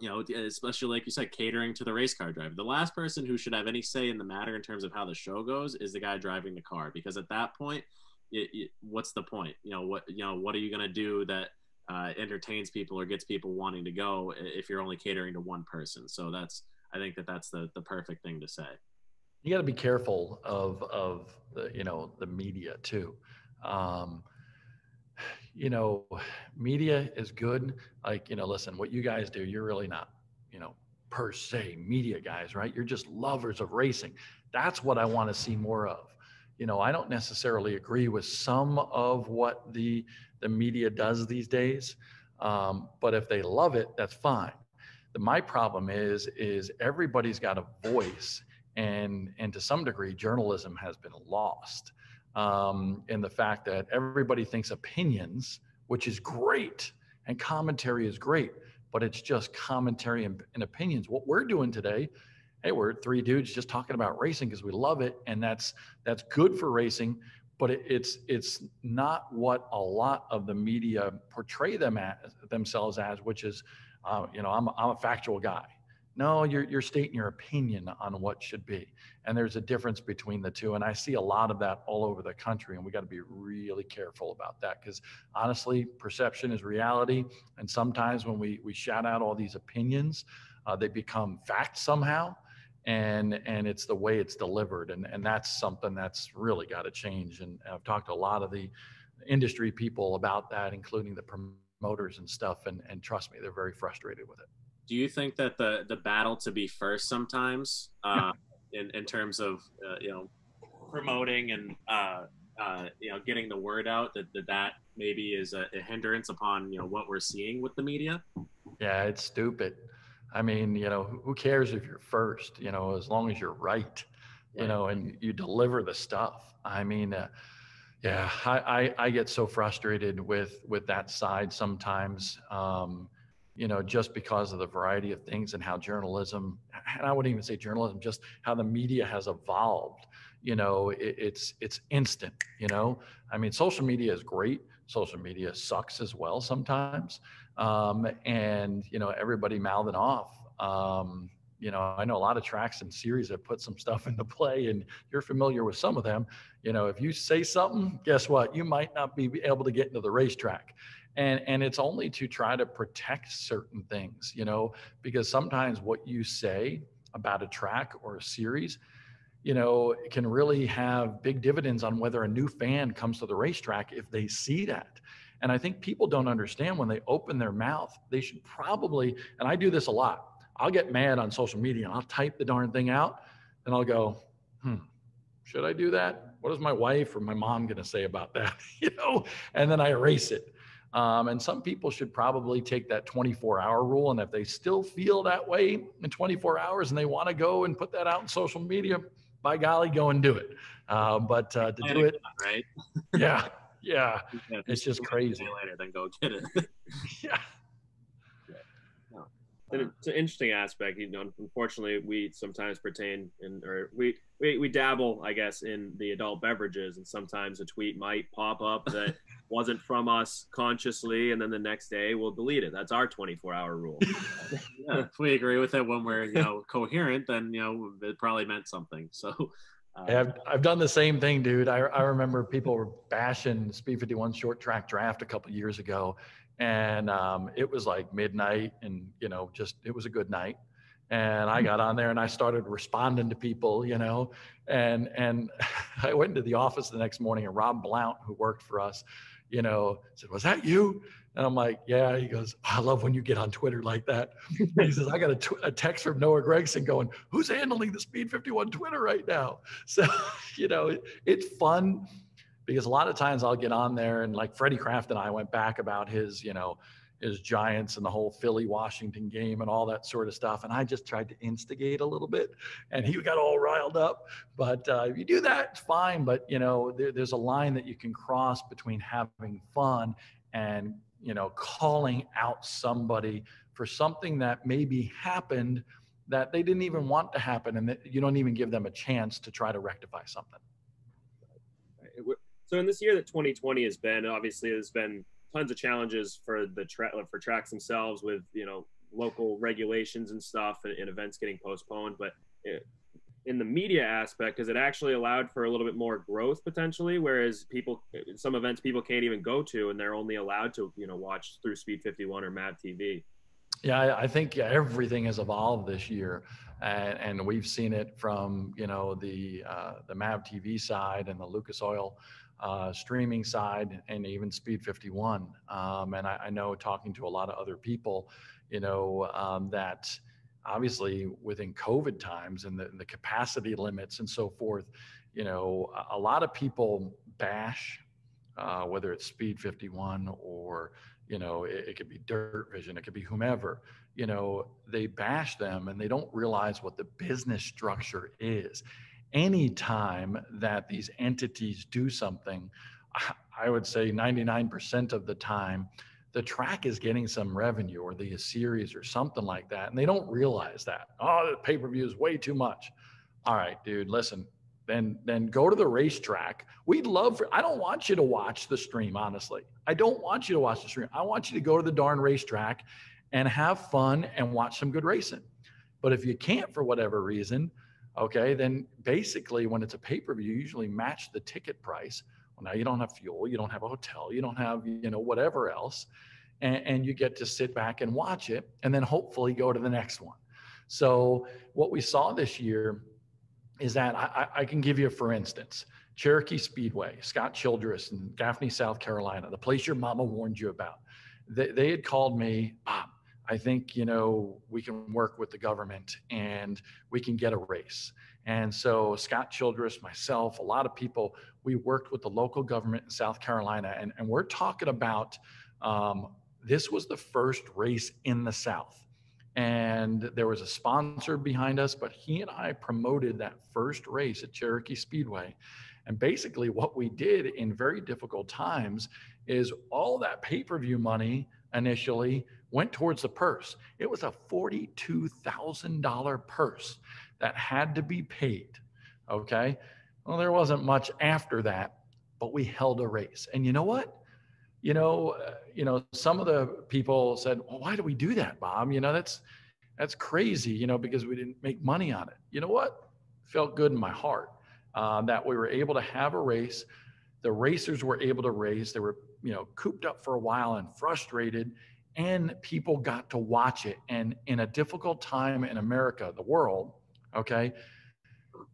you know, especially like you said, catering to the race car driver. The last person who should have any say in the matter in terms of how the show goes is the guy driving the car, because at that point, it, it, what's the point? You know, what you know, what are you going to do that uh, entertains people or gets people wanting to go if you're only catering to one person. So that's I think that that's the the perfect thing to say. You got to be careful of of the you know the media too. Um, you know, media is good. Like you know, listen, what you guys do, you're really not you know per se media guys, right? You're just lovers of racing. That's what I want to see more of you know, I don't necessarily agree with some of what the the media does these days, um, but if they love it, that's fine. The, my problem is is everybody's got a voice, and and to some degree, journalism has been lost um, in the fact that everybody thinks opinions, which is great, and commentary is great, but it's just commentary and, and opinions. What we're doing today hey, we're three dudes just talking about racing because we love it, and that's that's good for racing. But it, it's it's not what a lot of the media portray them as themselves as, which is, uh, you know, I'm I'm a factual guy. No, you're you're stating your opinion on what should be, and there's a difference between the two. And I see a lot of that all over the country, and we got to be really careful about that because honestly, perception is reality. And sometimes when we we shout out all these opinions, uh, they become fact somehow and and it's the way it's delivered and and that's something that's really got to change and i've talked to a lot of the industry people about that including the promoters and stuff and and trust me they're very frustrated with it. Do you think that the the battle to be first sometimes uh, in in terms of uh, you know promoting and uh, uh, you know getting the word out that that, that maybe is a, a hindrance upon you know what we're seeing with the media? Yeah it's stupid I mean, you know, who cares if you're first, you know, as long as you're right, you right. know, and you deliver the stuff. I mean, uh, yeah, I, I, I, get so frustrated with, with that side sometimes, um, you know, just because of the variety of things and how journalism, and I wouldn't even say journalism, just how the media has evolved. You know, it, it's, it's instant, you know, I mean, social media is great. Social media sucks as well sometimes um, and you know everybody mouthing off um, you know, I know a lot of tracks and series that put some stuff into play, and you're familiar with some of them. You know, if you say something, guess what? You might not be able to get into the racetrack. And, and it's only to try to protect certain things, you know, because sometimes what you say about a track or a series, you know, can really have big dividends on whether a new fan comes to the racetrack if they see that. And I think people don't understand when they open their mouth, they should probably, and I do this a lot. I'll get mad on social media and I'll type the darn thing out and I'll go, hmm, should I do that? What is my wife or my mom going to say about that? you know, and then I erase it. Um, and some people should probably take that 24 hour rule. And if they still feel that way in 24 hours and they want to go and put that out in social media, by golly, go and do it. Uh, but uh, to do it, right? yeah, yeah, it's just crazy. Later, then go get it. yeah it's an interesting aspect. You know, unfortunately, we sometimes pertain in, or we, we we dabble, I guess, in the adult beverages, and sometimes a tweet might pop up that wasn't from us consciously, and then the next day we'll delete it. That's our 24-hour rule. yeah, if we agree with it when we're you know coherent, then you know it probably meant something. So. Uh, I've, I've done the same thing, dude. I, I remember people were bashing Speed 51 short track draft a couple years ago and um, it was like midnight and you know just it was a good night. And i got on there and i started responding to people you know and and i went into the office the next morning and rob blount who worked for us you know said was that you? And i'm like yeah. He goes i love when you get on twitter like that. He says i got a, tw- a text from Noah Gragson going who's handling the speed 51 twitter right now so you know it, it's fun because a lot of times I'll get on there and like Freddie Kraft and I went back about his, you know, his Giants and the whole Philly Washington game and all that sort of stuff. And I just tried to instigate a little bit and he got all riled up. But uh, if you do that, it's fine. But, you know, there, there's a line that you can cross between having fun and, you know, calling out somebody for something that maybe happened that they didn't even want to happen and that you don't even give them a chance to try to rectify something. So in this year that 2020 has been, obviously there's been tons of challenges for the tra- for tracks themselves with you know local regulations and stuff and, and events getting postponed. But it, in the media aspect, because it actually allowed for a little bit more growth potentially, whereas people some events people can't even go to and they're only allowed to you know watch through Speed 51 or MAVTV. Yeah, I think everything has evolved this year, and, and we've seen it from you know the uh, the MAVTV side and the Lucas Oil uh, streaming side and even Speed 51. Um, and I, I, know talking to a lot of other people, you know, um, that obviously within COVID times and the, the, capacity limits and so forth, you know, a, a lot of people bash, uh, whether it's Speed 51 or, you know, it, it could be Dirt Vision, it could be whomever, you know, they bash them and they don't realize what the business structure is any time that these entities do something, I would say 99% of the time, the track is getting some revenue or the series or something like that. And they don't realize that. Oh, the pay per view is way too much. All right, dude, listen, then then go to the racetrack. We'd love for I don't want you to watch the stream, honestly. I don't want you to watch the stream. I want you to go to the darn racetrack and have fun and watch some good racing. But if you can't for whatever reason, okay, then basically when it's a pay-per-view, you usually match the ticket price. Well, now you don't have fuel, you don't have a hotel, you don't have, you know, whatever else. And, and you get to sit back and watch it and then hopefully go to the next one. So what we saw this year is that I, I can give you, for instance, Cherokee Speedway, Scott Childress in Gaffney, South Carolina, the place your mama warned you about. They, they had called me, Bob, I think, you know, we can work with the government and we can get a race. And so Scott Childress, myself, a lot of people, we worked with the local government in South Carolina, and, and we're talking about um, this was the first race in the South. And there was a sponsor behind us, but he and I promoted that first race at Cherokee Speedway. And basically, what we did in very difficult times is all that pay per view money initially went towards the purse. It was a $42,000 purse that had to be paid. Okay. Well, there wasn't much after that, but we held a race. And you know what? You know, uh, you know, some of the people said, "Well, why do we do that, Bob?" You know, that's That's crazy, you know, because we didn't make money on it. You know what? Felt good in my heart uh, that we were able to have a race. The racers were able to race. They were, you know, cooped up for a while and frustrated, and people got to watch it. And in a difficult time in America, the world, okay,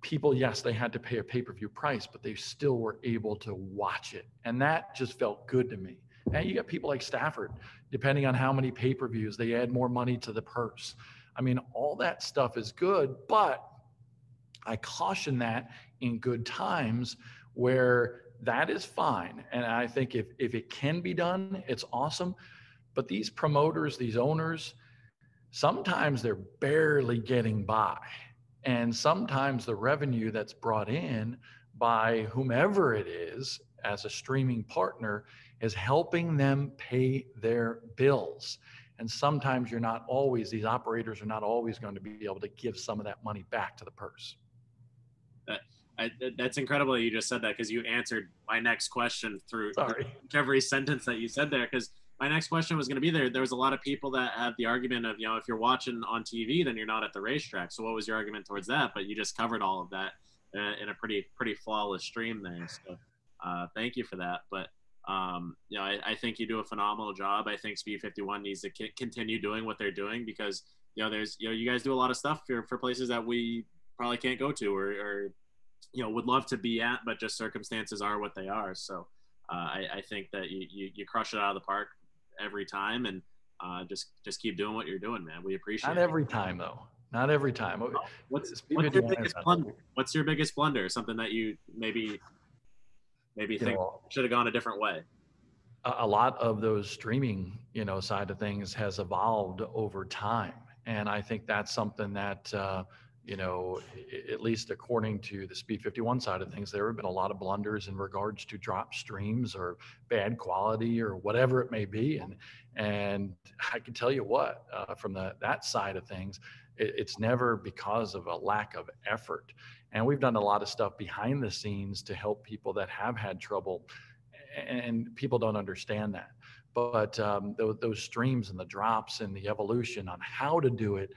people, yes, they had to pay a pay per view price, but they still were able to watch it. And that just felt good to me. And you got people like Stafford, depending on how many pay per views, they add more money to the purse. I mean, all that stuff is good, but I caution that in good times where that is fine. And I think if, if it can be done, it's awesome. But these promoters, these owners, sometimes they're barely getting by. And sometimes the revenue that's brought in by whomever it is as a streaming partner is helping them pay their bills. And sometimes you're not always, these operators are not always going to be able to give some of that money back to the purse. I, that's incredible that you just said that because you answered my next question through, through every sentence that you said there. Because my next question was going to be there. There was a lot of people that had the argument of, you know, if you're watching on TV, then you're not at the racetrack. So what was your argument towards that? But you just covered all of that uh, in a pretty pretty flawless stream there. So uh, thank you for that. But um, you know, I, I, think you do a phenomenal job. I think Speed 51 needs to c- continue doing what they're doing because you know there's you know you guys do a lot of stuff for, for places that we probably can't go to or, or you know would love to be at, but just circumstances are what they are. So uh, I, I, think that you, you, you crush it out of the park every time, and uh, just just keep doing what you're doing, man. We appreciate. Not every time though. Not every time. What's, what's your biggest blunder? What's your biggest blunder? Something that you maybe maybe you think know, should have gone a different way. A lot of those streaming, you know, side of things has evolved over time, and I think that's something that. Uh, you know, at least according to the Speed 51 side of things, there have been a lot of blunders in regards to drop streams or bad quality or whatever it may be. And and I can tell you what, uh, from the that side of things, it, it's never because of a lack of effort. And we've done a lot of stuff behind the scenes to help people that have had trouble, and people don't understand that. But um, those, those streams and the drops and the evolution on how to do it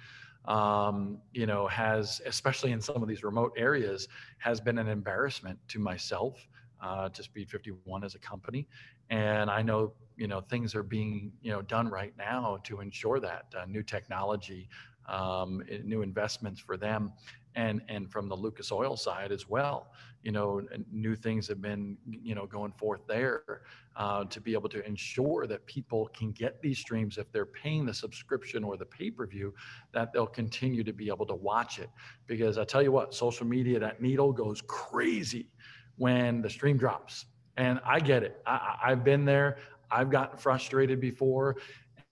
um, you know, has, especially in some of these remote areas, has been an embarrassment to myself, uh, to Speed 51 as a company. And I know, you know, things are being, you know, done right now to ensure that uh, new technology, um, new investments for them and and from the Lucas Oil side as well. You know, new things have been you know going forth there uh, to be able to ensure that people can get these streams if they're paying the subscription or the pay per view, that they'll continue to be able to watch it. Because I tell you what, social media that needle goes crazy when the stream drops, and I get it. I, I've been there. I've gotten frustrated before,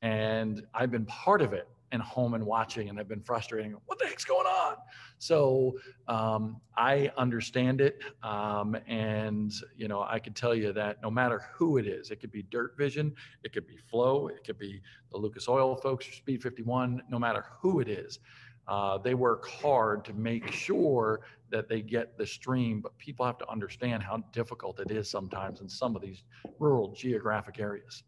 and I've been part of it and home and watching and i've been frustrating. What the heck's going on? So um, I understand it, um, and you know I can tell you that no matter who it is, it could be Dirt Vision, it could be Flow, it could be the Lucas Oil folks or Speed 51. No matter who it is, uh, they work hard to make sure that they get the stream. But people have to understand how difficult it is sometimes in some of these rural geographic areas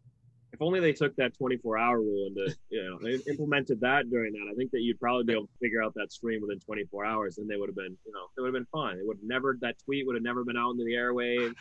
if only they took that 24 hour rule and you know implemented that during that i think that you'd probably be able to figure out that stream within 24 hours and they would have been you know it would have been fine. It would have never that tweet would have never been out into the airwaves.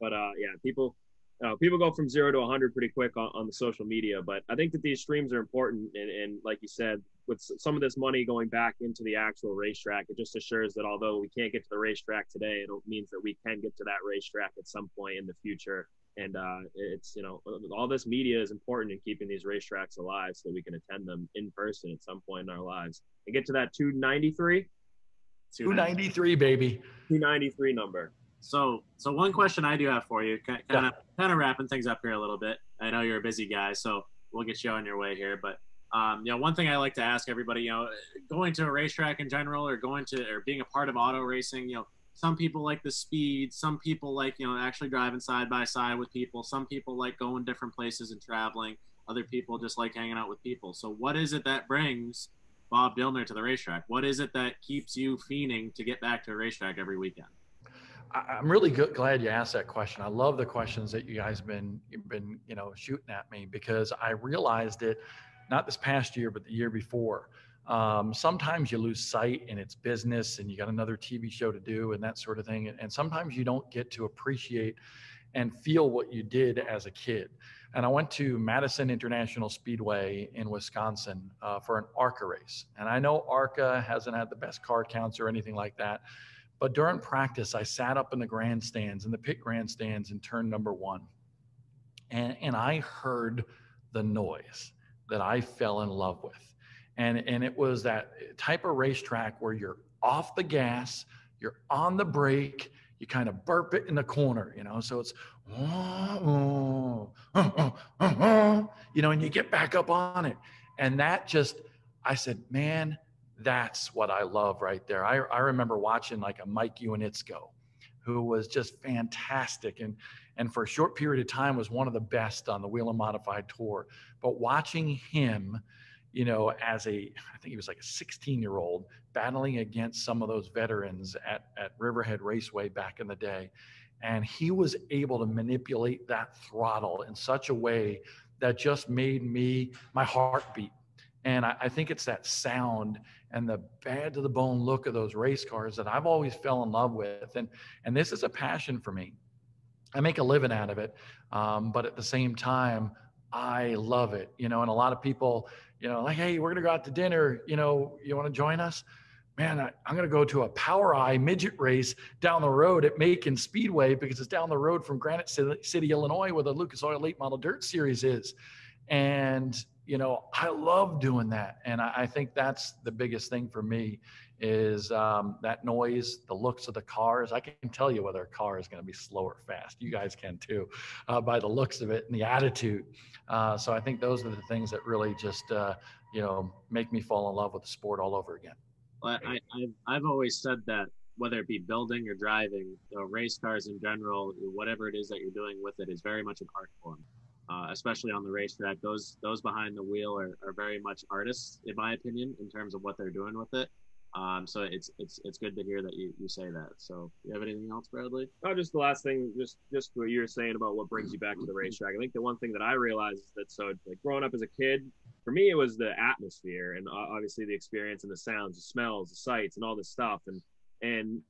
But uh yeah people uh, people go from zero to 100 pretty quick on, on the social media. But i think that these streams are important and, and like you said with some of this money going back into the actual racetrack it just assures that although we can't get to the racetrack today it means that we can get to that racetrack at some point in the future. And uh, it's you know all this media is important in keeping these racetracks alive so that we can attend them in person at some point in our lives. And get to that 293 293 baby. 293 number. So so one question i do have for you kind of yeah. kind of wrapping things up here a little bit. I know you're a busy guy so we'll get you on your way here but um, you know one thing i like to ask everybody you know going to a racetrack in general or going to or being a part of auto racing you know some people like the speed some people like you know actually driving side by side with people some people like going different places and traveling other people just like hanging out with people. So what is it that brings bob dillner to the racetrack? What is it that keeps you fiending to get back to a racetrack every weekend? I'm really good, glad you asked that question. I love the questions that you guys been been you know shooting at me because i realized it not this past year but the year before um, sometimes you lose sight and it's business and you got another TV show to do and that sort of thing. And, sometimes you don't get to appreciate and feel what you did as a kid. And I went to Madison International Speedway in Wisconsin uh, for an ARCA race. And I know ARCA hasn't had the best car counts or anything like that. But during practice, I sat up in the grandstands, in the pit grandstands in turn number one. And, and I heard the noise that I fell in love with. And, and it was that type of racetrack where you're off the gas, you're on the brake, you kind of burp it in the corner, you know. So it's, you know, and you get back up on it. And that just, I said, man, that's what I love right there. I, I remember watching like a Mike Ewanitsko, who was just fantastic and and for a short period of time was one of the best on the Whelen Modified Tour. But watching him, you know, as a I think he was like a 16 year old battling against some of those veterans at at Riverhead Raceway back in the day, and he was able to manipulate that throttle in such a way that just made me my heart beat and I, I, think it's that sound and the bad to the bone look of those race cars that I've always fell in love with. And, and this is a passion for me. I make a living out of it. Um, but at the same time, I love it, you know, and a lot of people, you know, like, Hey, we're going to go out to dinner. You know, you want to join us? Man, I, am going to go to a POWRi midget race down the road at Macon Speedway because it's down the road from Granite City, Illinois, where the Lucas Oil Late Model Dirt Series is. And you know, I love doing that. And I, I think that's the biggest thing for me is um, that noise, the looks of the cars. I can tell you whether a car is going to be slow or fast. You guys can too, uh, by the looks of it and the attitude. Uh, so I think those are the things that really just, uh, you know, make me fall in love with the sport all over again. Well, I, I've, I've always said that whether it be building or driving, you know, race cars in general, whatever it is that you're doing with it is very much an art form uh, especially on the racetrack. Those those behind the wheel are, are very much artists, in my opinion, in terms of what they're doing with it. Um, so it's it's it's good to hear that you, you say that. So you have anything else, Bradley? Oh, just the last thing, just just what you were saying about what brings you back to the racetrack. I think the one thing that I realized is that so like growing up as a kid, for me it was the atmosphere and obviously the experience and the sounds, the smells, the sights, and all this stuff. And and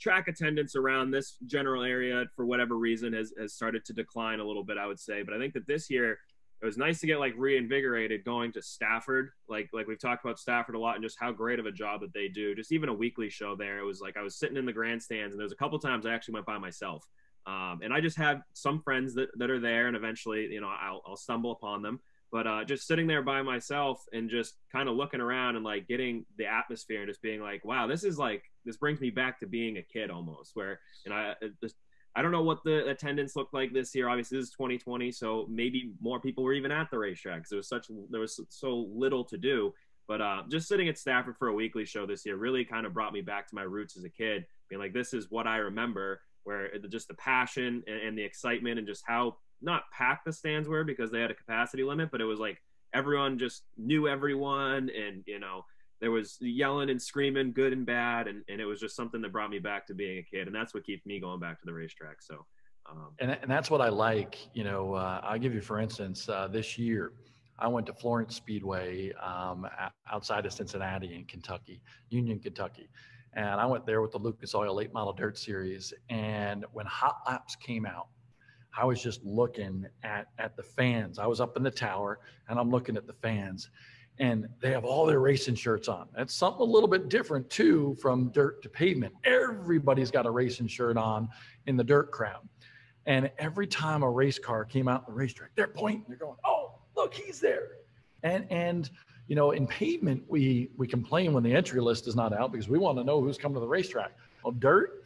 track attendance around this general area for whatever reason has, has started to decline a little bit i would say. But i think that this year it was nice to get like reinvigorated going to stafford. Like like we've talked about stafford a lot and just how great of a job that they do. Just even a weekly show there it was like i was sitting in the grandstands and there's a couple times i actually went by myself. Um, and i just have some friends that, that are there and eventually you know I'll, I'll stumble upon them but uh, just sitting there by myself and just kind of looking around and like getting the atmosphere and just being like, wow, this is like this brings me back to being a kid almost. Where and I just I don't know what the attendance looked like this year. Obviously, this is 2020, so maybe more people were even at the racetrack because there was such there was so little to do. But uh, just sitting at Stafford for a weekly show this year really kind of brought me back to my roots as a kid, being like, this is what I remember, where just the passion and, and the excitement and just how not packed the stands were because they had a capacity limit, but it was like everyone just knew everyone and you know there was yelling and screaming good and bad and, and it was just something that brought me back to being a kid and that's what keeps me going back to the racetrack so um, and, and that's what i like you know uh, i'll give you for instance uh, this year i went to florence speedway um, outside of cincinnati in kentucky union kentucky and i went there with the lucas oil late model dirt series and when hot laps came out I was just looking at at the fans. I was up in the tower and I'm looking at the fans and they have all their racing shirts on. That's something a little bit different too from dirt to pavement. Everybody's got a racing shirt on in the dirt crowd. And every time a race car came out the racetrack, they're pointing, they're going, "Oh, look, he's there." And and you know, in pavement, we we complain when the entry list is not out because we want to know who's coming to the racetrack. Well, dirt,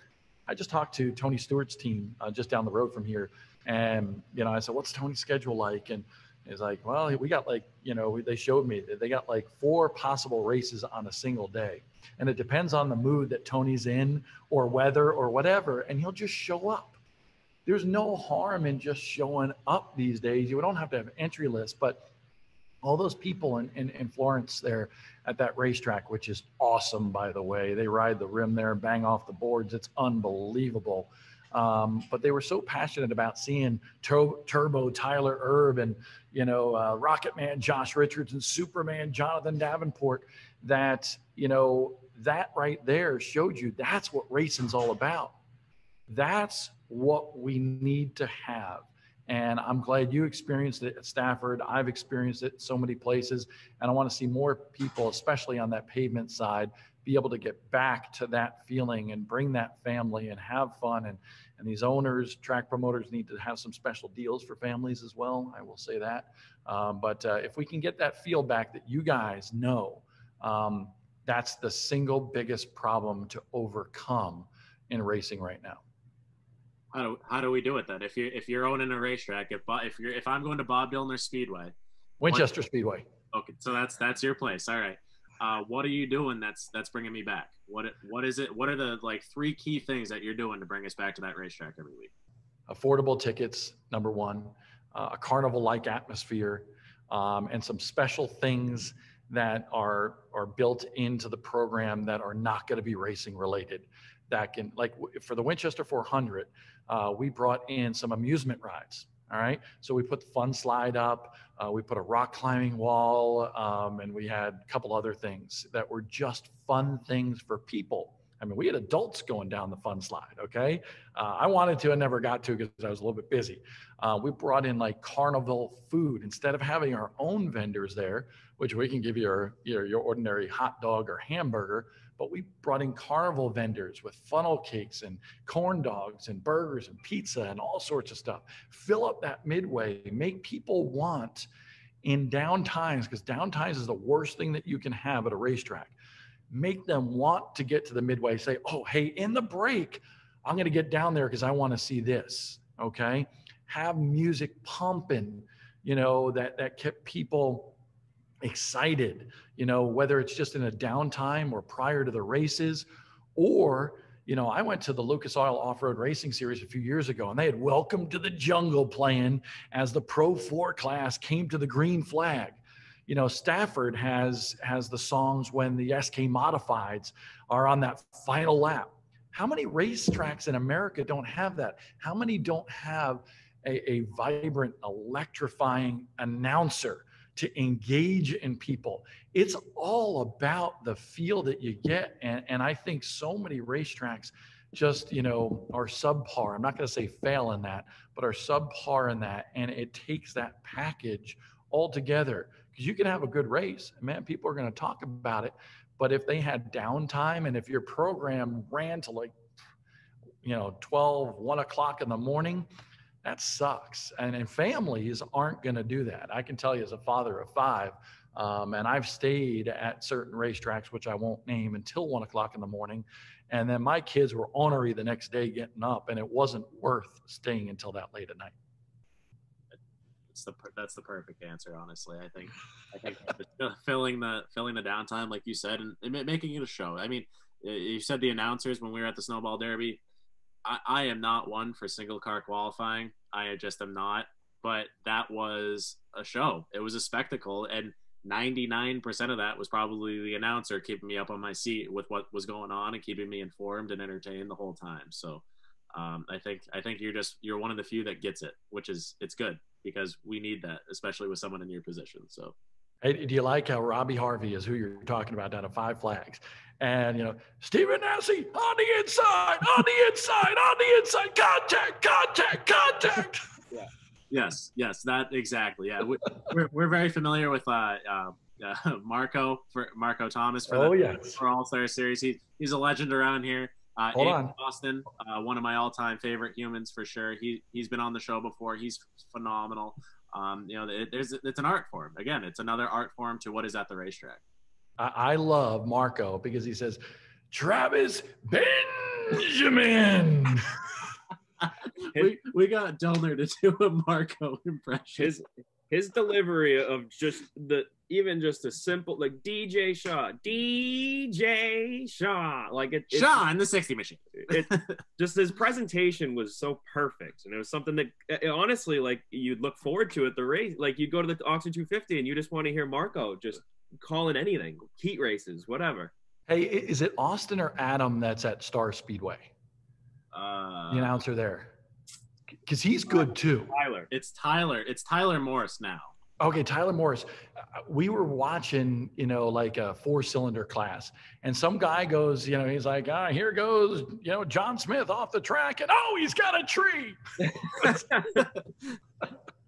I just talked to Tony Stewart's team uh, just down the road from here and, you know, I said, what's Tony's schedule like? And he's like, well, we got like, you know, they showed me that they got like four possible races on a single day. And it depends on the mood that Tony's in or weather or whatever. And he'll just show up. There's no harm in just showing up these days. You don't have to have an entry list, but all those people in, in, in, Florence there at that racetrack, which is awesome, by the way. They ride the rim there, bang off the boards. It's unbelievable. Um, but they were so passionate about seeing Tur- Turbo Tyler Erb and you know uh, Rocket Man Josh Richards and Superman Jonathan Davenport that you know that right there showed you that's what racing's all about. That's what we need to have. And I'm glad you experienced it at Stafford. I've experienced it so many places. And I want to see more people, especially on that pavement side, be able to get back to that feeling and bring that family and have fun. And, and these owners, track promoters need to have some special deals for families as well. I will say that. Um, but uh, if we can get that feel back that you guys know, um, that's the single biggest problem to overcome in racing right now. How do, how do we do it then? If you if you're owning a racetrack, if if you're if I'm going to Bob Dillner Speedway, Winchester Speedway. Okay, so that's that's your place. All right uh, what are you doing that's that's bringing me back? What what is it what are the like three key things that you're doing to bring us back to that racetrack every week? Affordable tickets number one uh, a carnival like atmosphere um, and some special things that are are built into the program that are not going to be racing related. That can like for the winchester 400 uh, we brought in some amusement rides all right. So we put the fun slide up, uh, we put a rock climbing wall, um, and we had a couple other things that were just fun things for people. I mean, we had adults going down the fun slide. Okay. Uh, I wanted to, I never got to because I was a little bit busy. Uh, we brought in like carnival food instead of having our own vendors there, which we can give you your, your, your ordinary hot dog or hamburger but we brought in carnival vendors with funnel cakes and corn dogs and burgers and pizza and all sorts of stuff. Fill up that midway, make people want in down times, because down times is the worst thing that you can have at a racetrack. Make them want to get to the midway, say, oh, hey, in the break, I'm going to get down there because I want to see this. Okay. Have music pumping, you know, that, that kept people excited, you know, whether it's just in a downtime or prior to the races, or, you know, I went to the Lucas Oil Off Road Racing Series a few years ago and they had Welcome to the Jungle playing as the Pro 4 class came to the green flag. You know, Stafford has has the songs when the SK modifieds are on that final lap. How many racetracks in America don't have that? How many don't have a, a vibrant, electrifying announcer to engage in people. It's all about the feel that you get. And, and I think so many racetracks just, you know, are subpar. I'm not going to say fail in that, but are subpar in that. And it takes that package all together because you can have a good race. Man, people are going to talk about it. But if they had downtime and if your program ran to like, you know, 12, 1 o'clock in the morning, that sucks. And, and families aren't going to do that. I can tell you as a father of five, um, and I've stayed at certain racetracks, which I won't name, until one o'clock in the morning. And then my kids were ornery the next day getting up, and it wasn't worth staying until that late at night. That's the that's the perfect answer, honestly. I think I think filling the filling the downtime, like you said, and making it a show. I mean, you said the announcers when we were at the Snowball Derby I, I am not one for single car qualifying. I just am not. But that was a show. It was a spectacle, and 99% of that was probably the announcer keeping me up on my seat with what was going on and keeping me informed and entertained the whole time. So um, I think I think you're just you're one of the few that gets it, which is it's good because we need that, especially with someone in your position. So Hey, do you like how Robbie Harvey is who you're talking about down at Five Flags? And, you know, Stephen Nasse on the inside, on the inside, on the inside, contact, contact, contact. Yeah. Yes, yes, that exactly. Yeah, we, are we're very familiar with uh, uh, uh, Marco for Marco Thomas for oh, the yes. for All Star Series. He, he's a legend around here. Uh, Hold on. Boston, uh, one of my all-time favorite humans for sure. He he's been on the show before. He's phenomenal. Um, you know, it, there's it's an art form. Again, it's another art form to what is at the racetrack. I, I love Marco because he says, Travis Benjamin. we, we got Dillner to do a Marco impression. His his delivery of just the even just a simple like DJ Shaw, DJ Shaw, like it, Shaw in the 60 machine. it, just his presentation was so perfect, and it was something that it, honestly, like you'd look forward to at the race. Like you'd go to the Oxford 250 and you just want to hear Marco just calling anything, heat races, whatever. Hey, is it Austin or Adam that's at Star Speedway? Uh, the announcer there? Because he's good too. Tyler. It's Tyler. It's Tyler Morris now. Okay, Tyler Morris. Uh, We were watching, you know, like a four cylinder class, and some guy goes, you know, he's like, ah, here goes, you know, John Smith off the track, and oh, he's got a tree.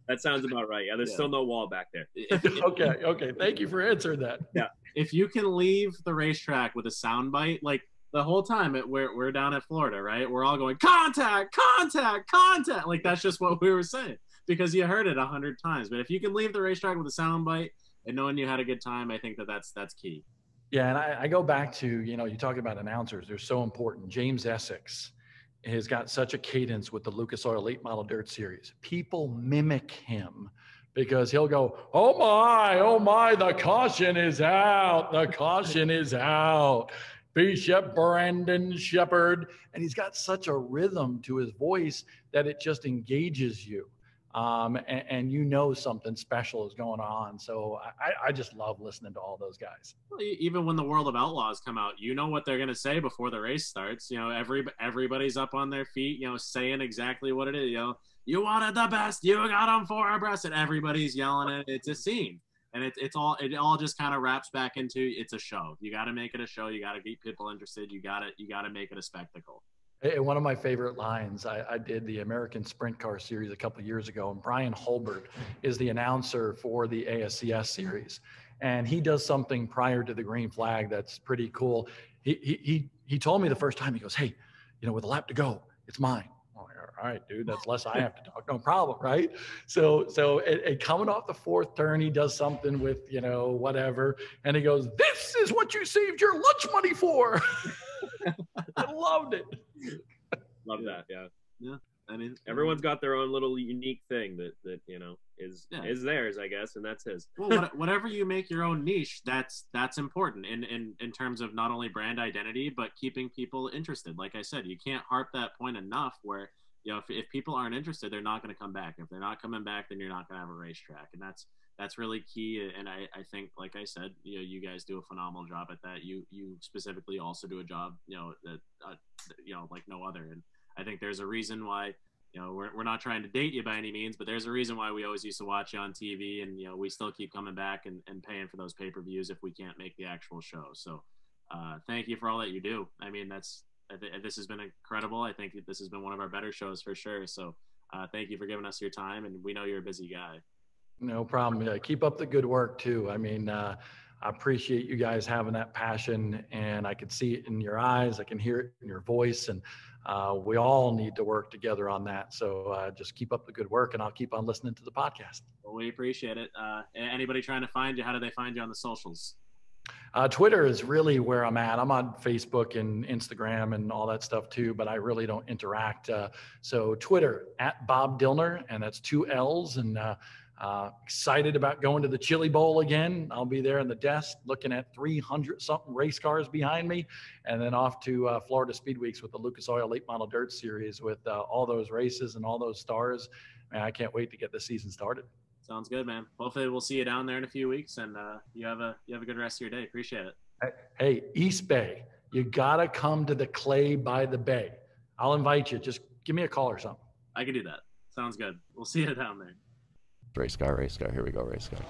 That sounds about right. Yeah, there's Yeah. still no wall back there. If, if- okay, okay. Thank you for answering that. Yeah. If you can leave the racetrack with a soundbite, like the whole time it, we're we're down at Florida, right? We're all going contact, contact, contact. Like that's just what we were saying because you heard it a hundred times. But if you can leave the racetrack with a soundbite and knowing you had a good time, I think that that's that's key. Yeah, and I, I go back to, you know, you talk about announcers, they're so important. James Essex has got such a cadence with the Lucas Oil Late Model Dirt Series. People mimic him because he'll go, Oh my, oh my, the caution is out. The caution is out. Bishop Brandon Sheppard. And he's got such a rhythm to his voice that it just engages you. Um, and, and you know something special is going on. So I, I just love listening to all those guys. Even when the World of Outlaws come out, you know what they're gonna say before the race starts. You know, every everybody's up on their feet. You know, saying exactly what it is. You know, you wanted the best, you got them four abreast, and everybody's yelling it. It's a scene, and it's it's all it all just kind of wraps back into it's a show. You got to make it a show. You got to keep people interested. You got to you got to make it a spectacle. Hey, one of my favorite lines, I, I did the American Sprint Car Series a couple years ago, and Brian Holbert is the announcer for the ASCS series. And he does something prior to the green flag that's pretty cool. He, he, he, told me the first time, he goes, Hey, you know, with a lap to go, it's mine. All right, dude, that's less I have to talk. No problem, right? So, so it, it coming off the fourth turn, he does something with, you know, whatever. And he goes, This is what you saved your lunch money for. I loved it. Love Yeah. that. Yeah. Yeah. I mean, Everyone's got their own little unique thing that that you know is Yeah. is theirs, I guess, and that's his. well, what, whatever you make your own niche, that's that's important in, in in terms of not only brand identity but keeping people interested. Like I said, you can't harp that point enough. Where you know if, if people aren't interested, they're not going to come back. If they're not coming back, then you're not going to have a racetrack, and that's that's really key. And I, I think, like I said, you know, you guys do a phenomenal job at that. You you specifically also do a job, you know, that uh, you know like no other. And I think there's a reason why you know we're, we're not trying to date you by any means but there's a reason why we always used to watch you on tv and you know we still keep coming back and, and paying for those pay-per-views if we can't make the actual show so uh, thank you for all that you do i mean that's I th- this has been incredible i think this has been one of our better shows for sure so uh, thank you for giving us your time and we know you're a busy guy No problem. Yeah, keep up the good work too. I mean, uh, I appreciate you guys having that passion, and I can see it in your eyes. I can hear it in your voice, and uh, we all need to work together on that. So uh, just keep up the good work, and I'll keep on listening to the podcast. well, we appreciate it uh, anybody trying to find you how do they find you on the socials Uh, Twitter is really where I'm at. I'm on Facebook and Instagram and all that stuff too, but I really don't interact. Uh, so Twitter at Bob Dillner, and that's two L's. And uh, excited about going to the Chili Bowl again. I'll be there in the desk looking at 300 something race cars behind me, and then off to uh, Florida Speed Weeks with the Lucas Oil Late Model Dirt Series with uh, all those races and all those stars. Man, I can't wait to get the season started. sounds good man hopefully we'll see you down there in a few weeks and uh, you have a you have a good rest of your day appreciate it Hey, East Bay, you gotta come to the clay by the bay. I'll invite you. Just give me a call or something. i can do that sounds good we'll see you down there Race car, race car, here we go, race car.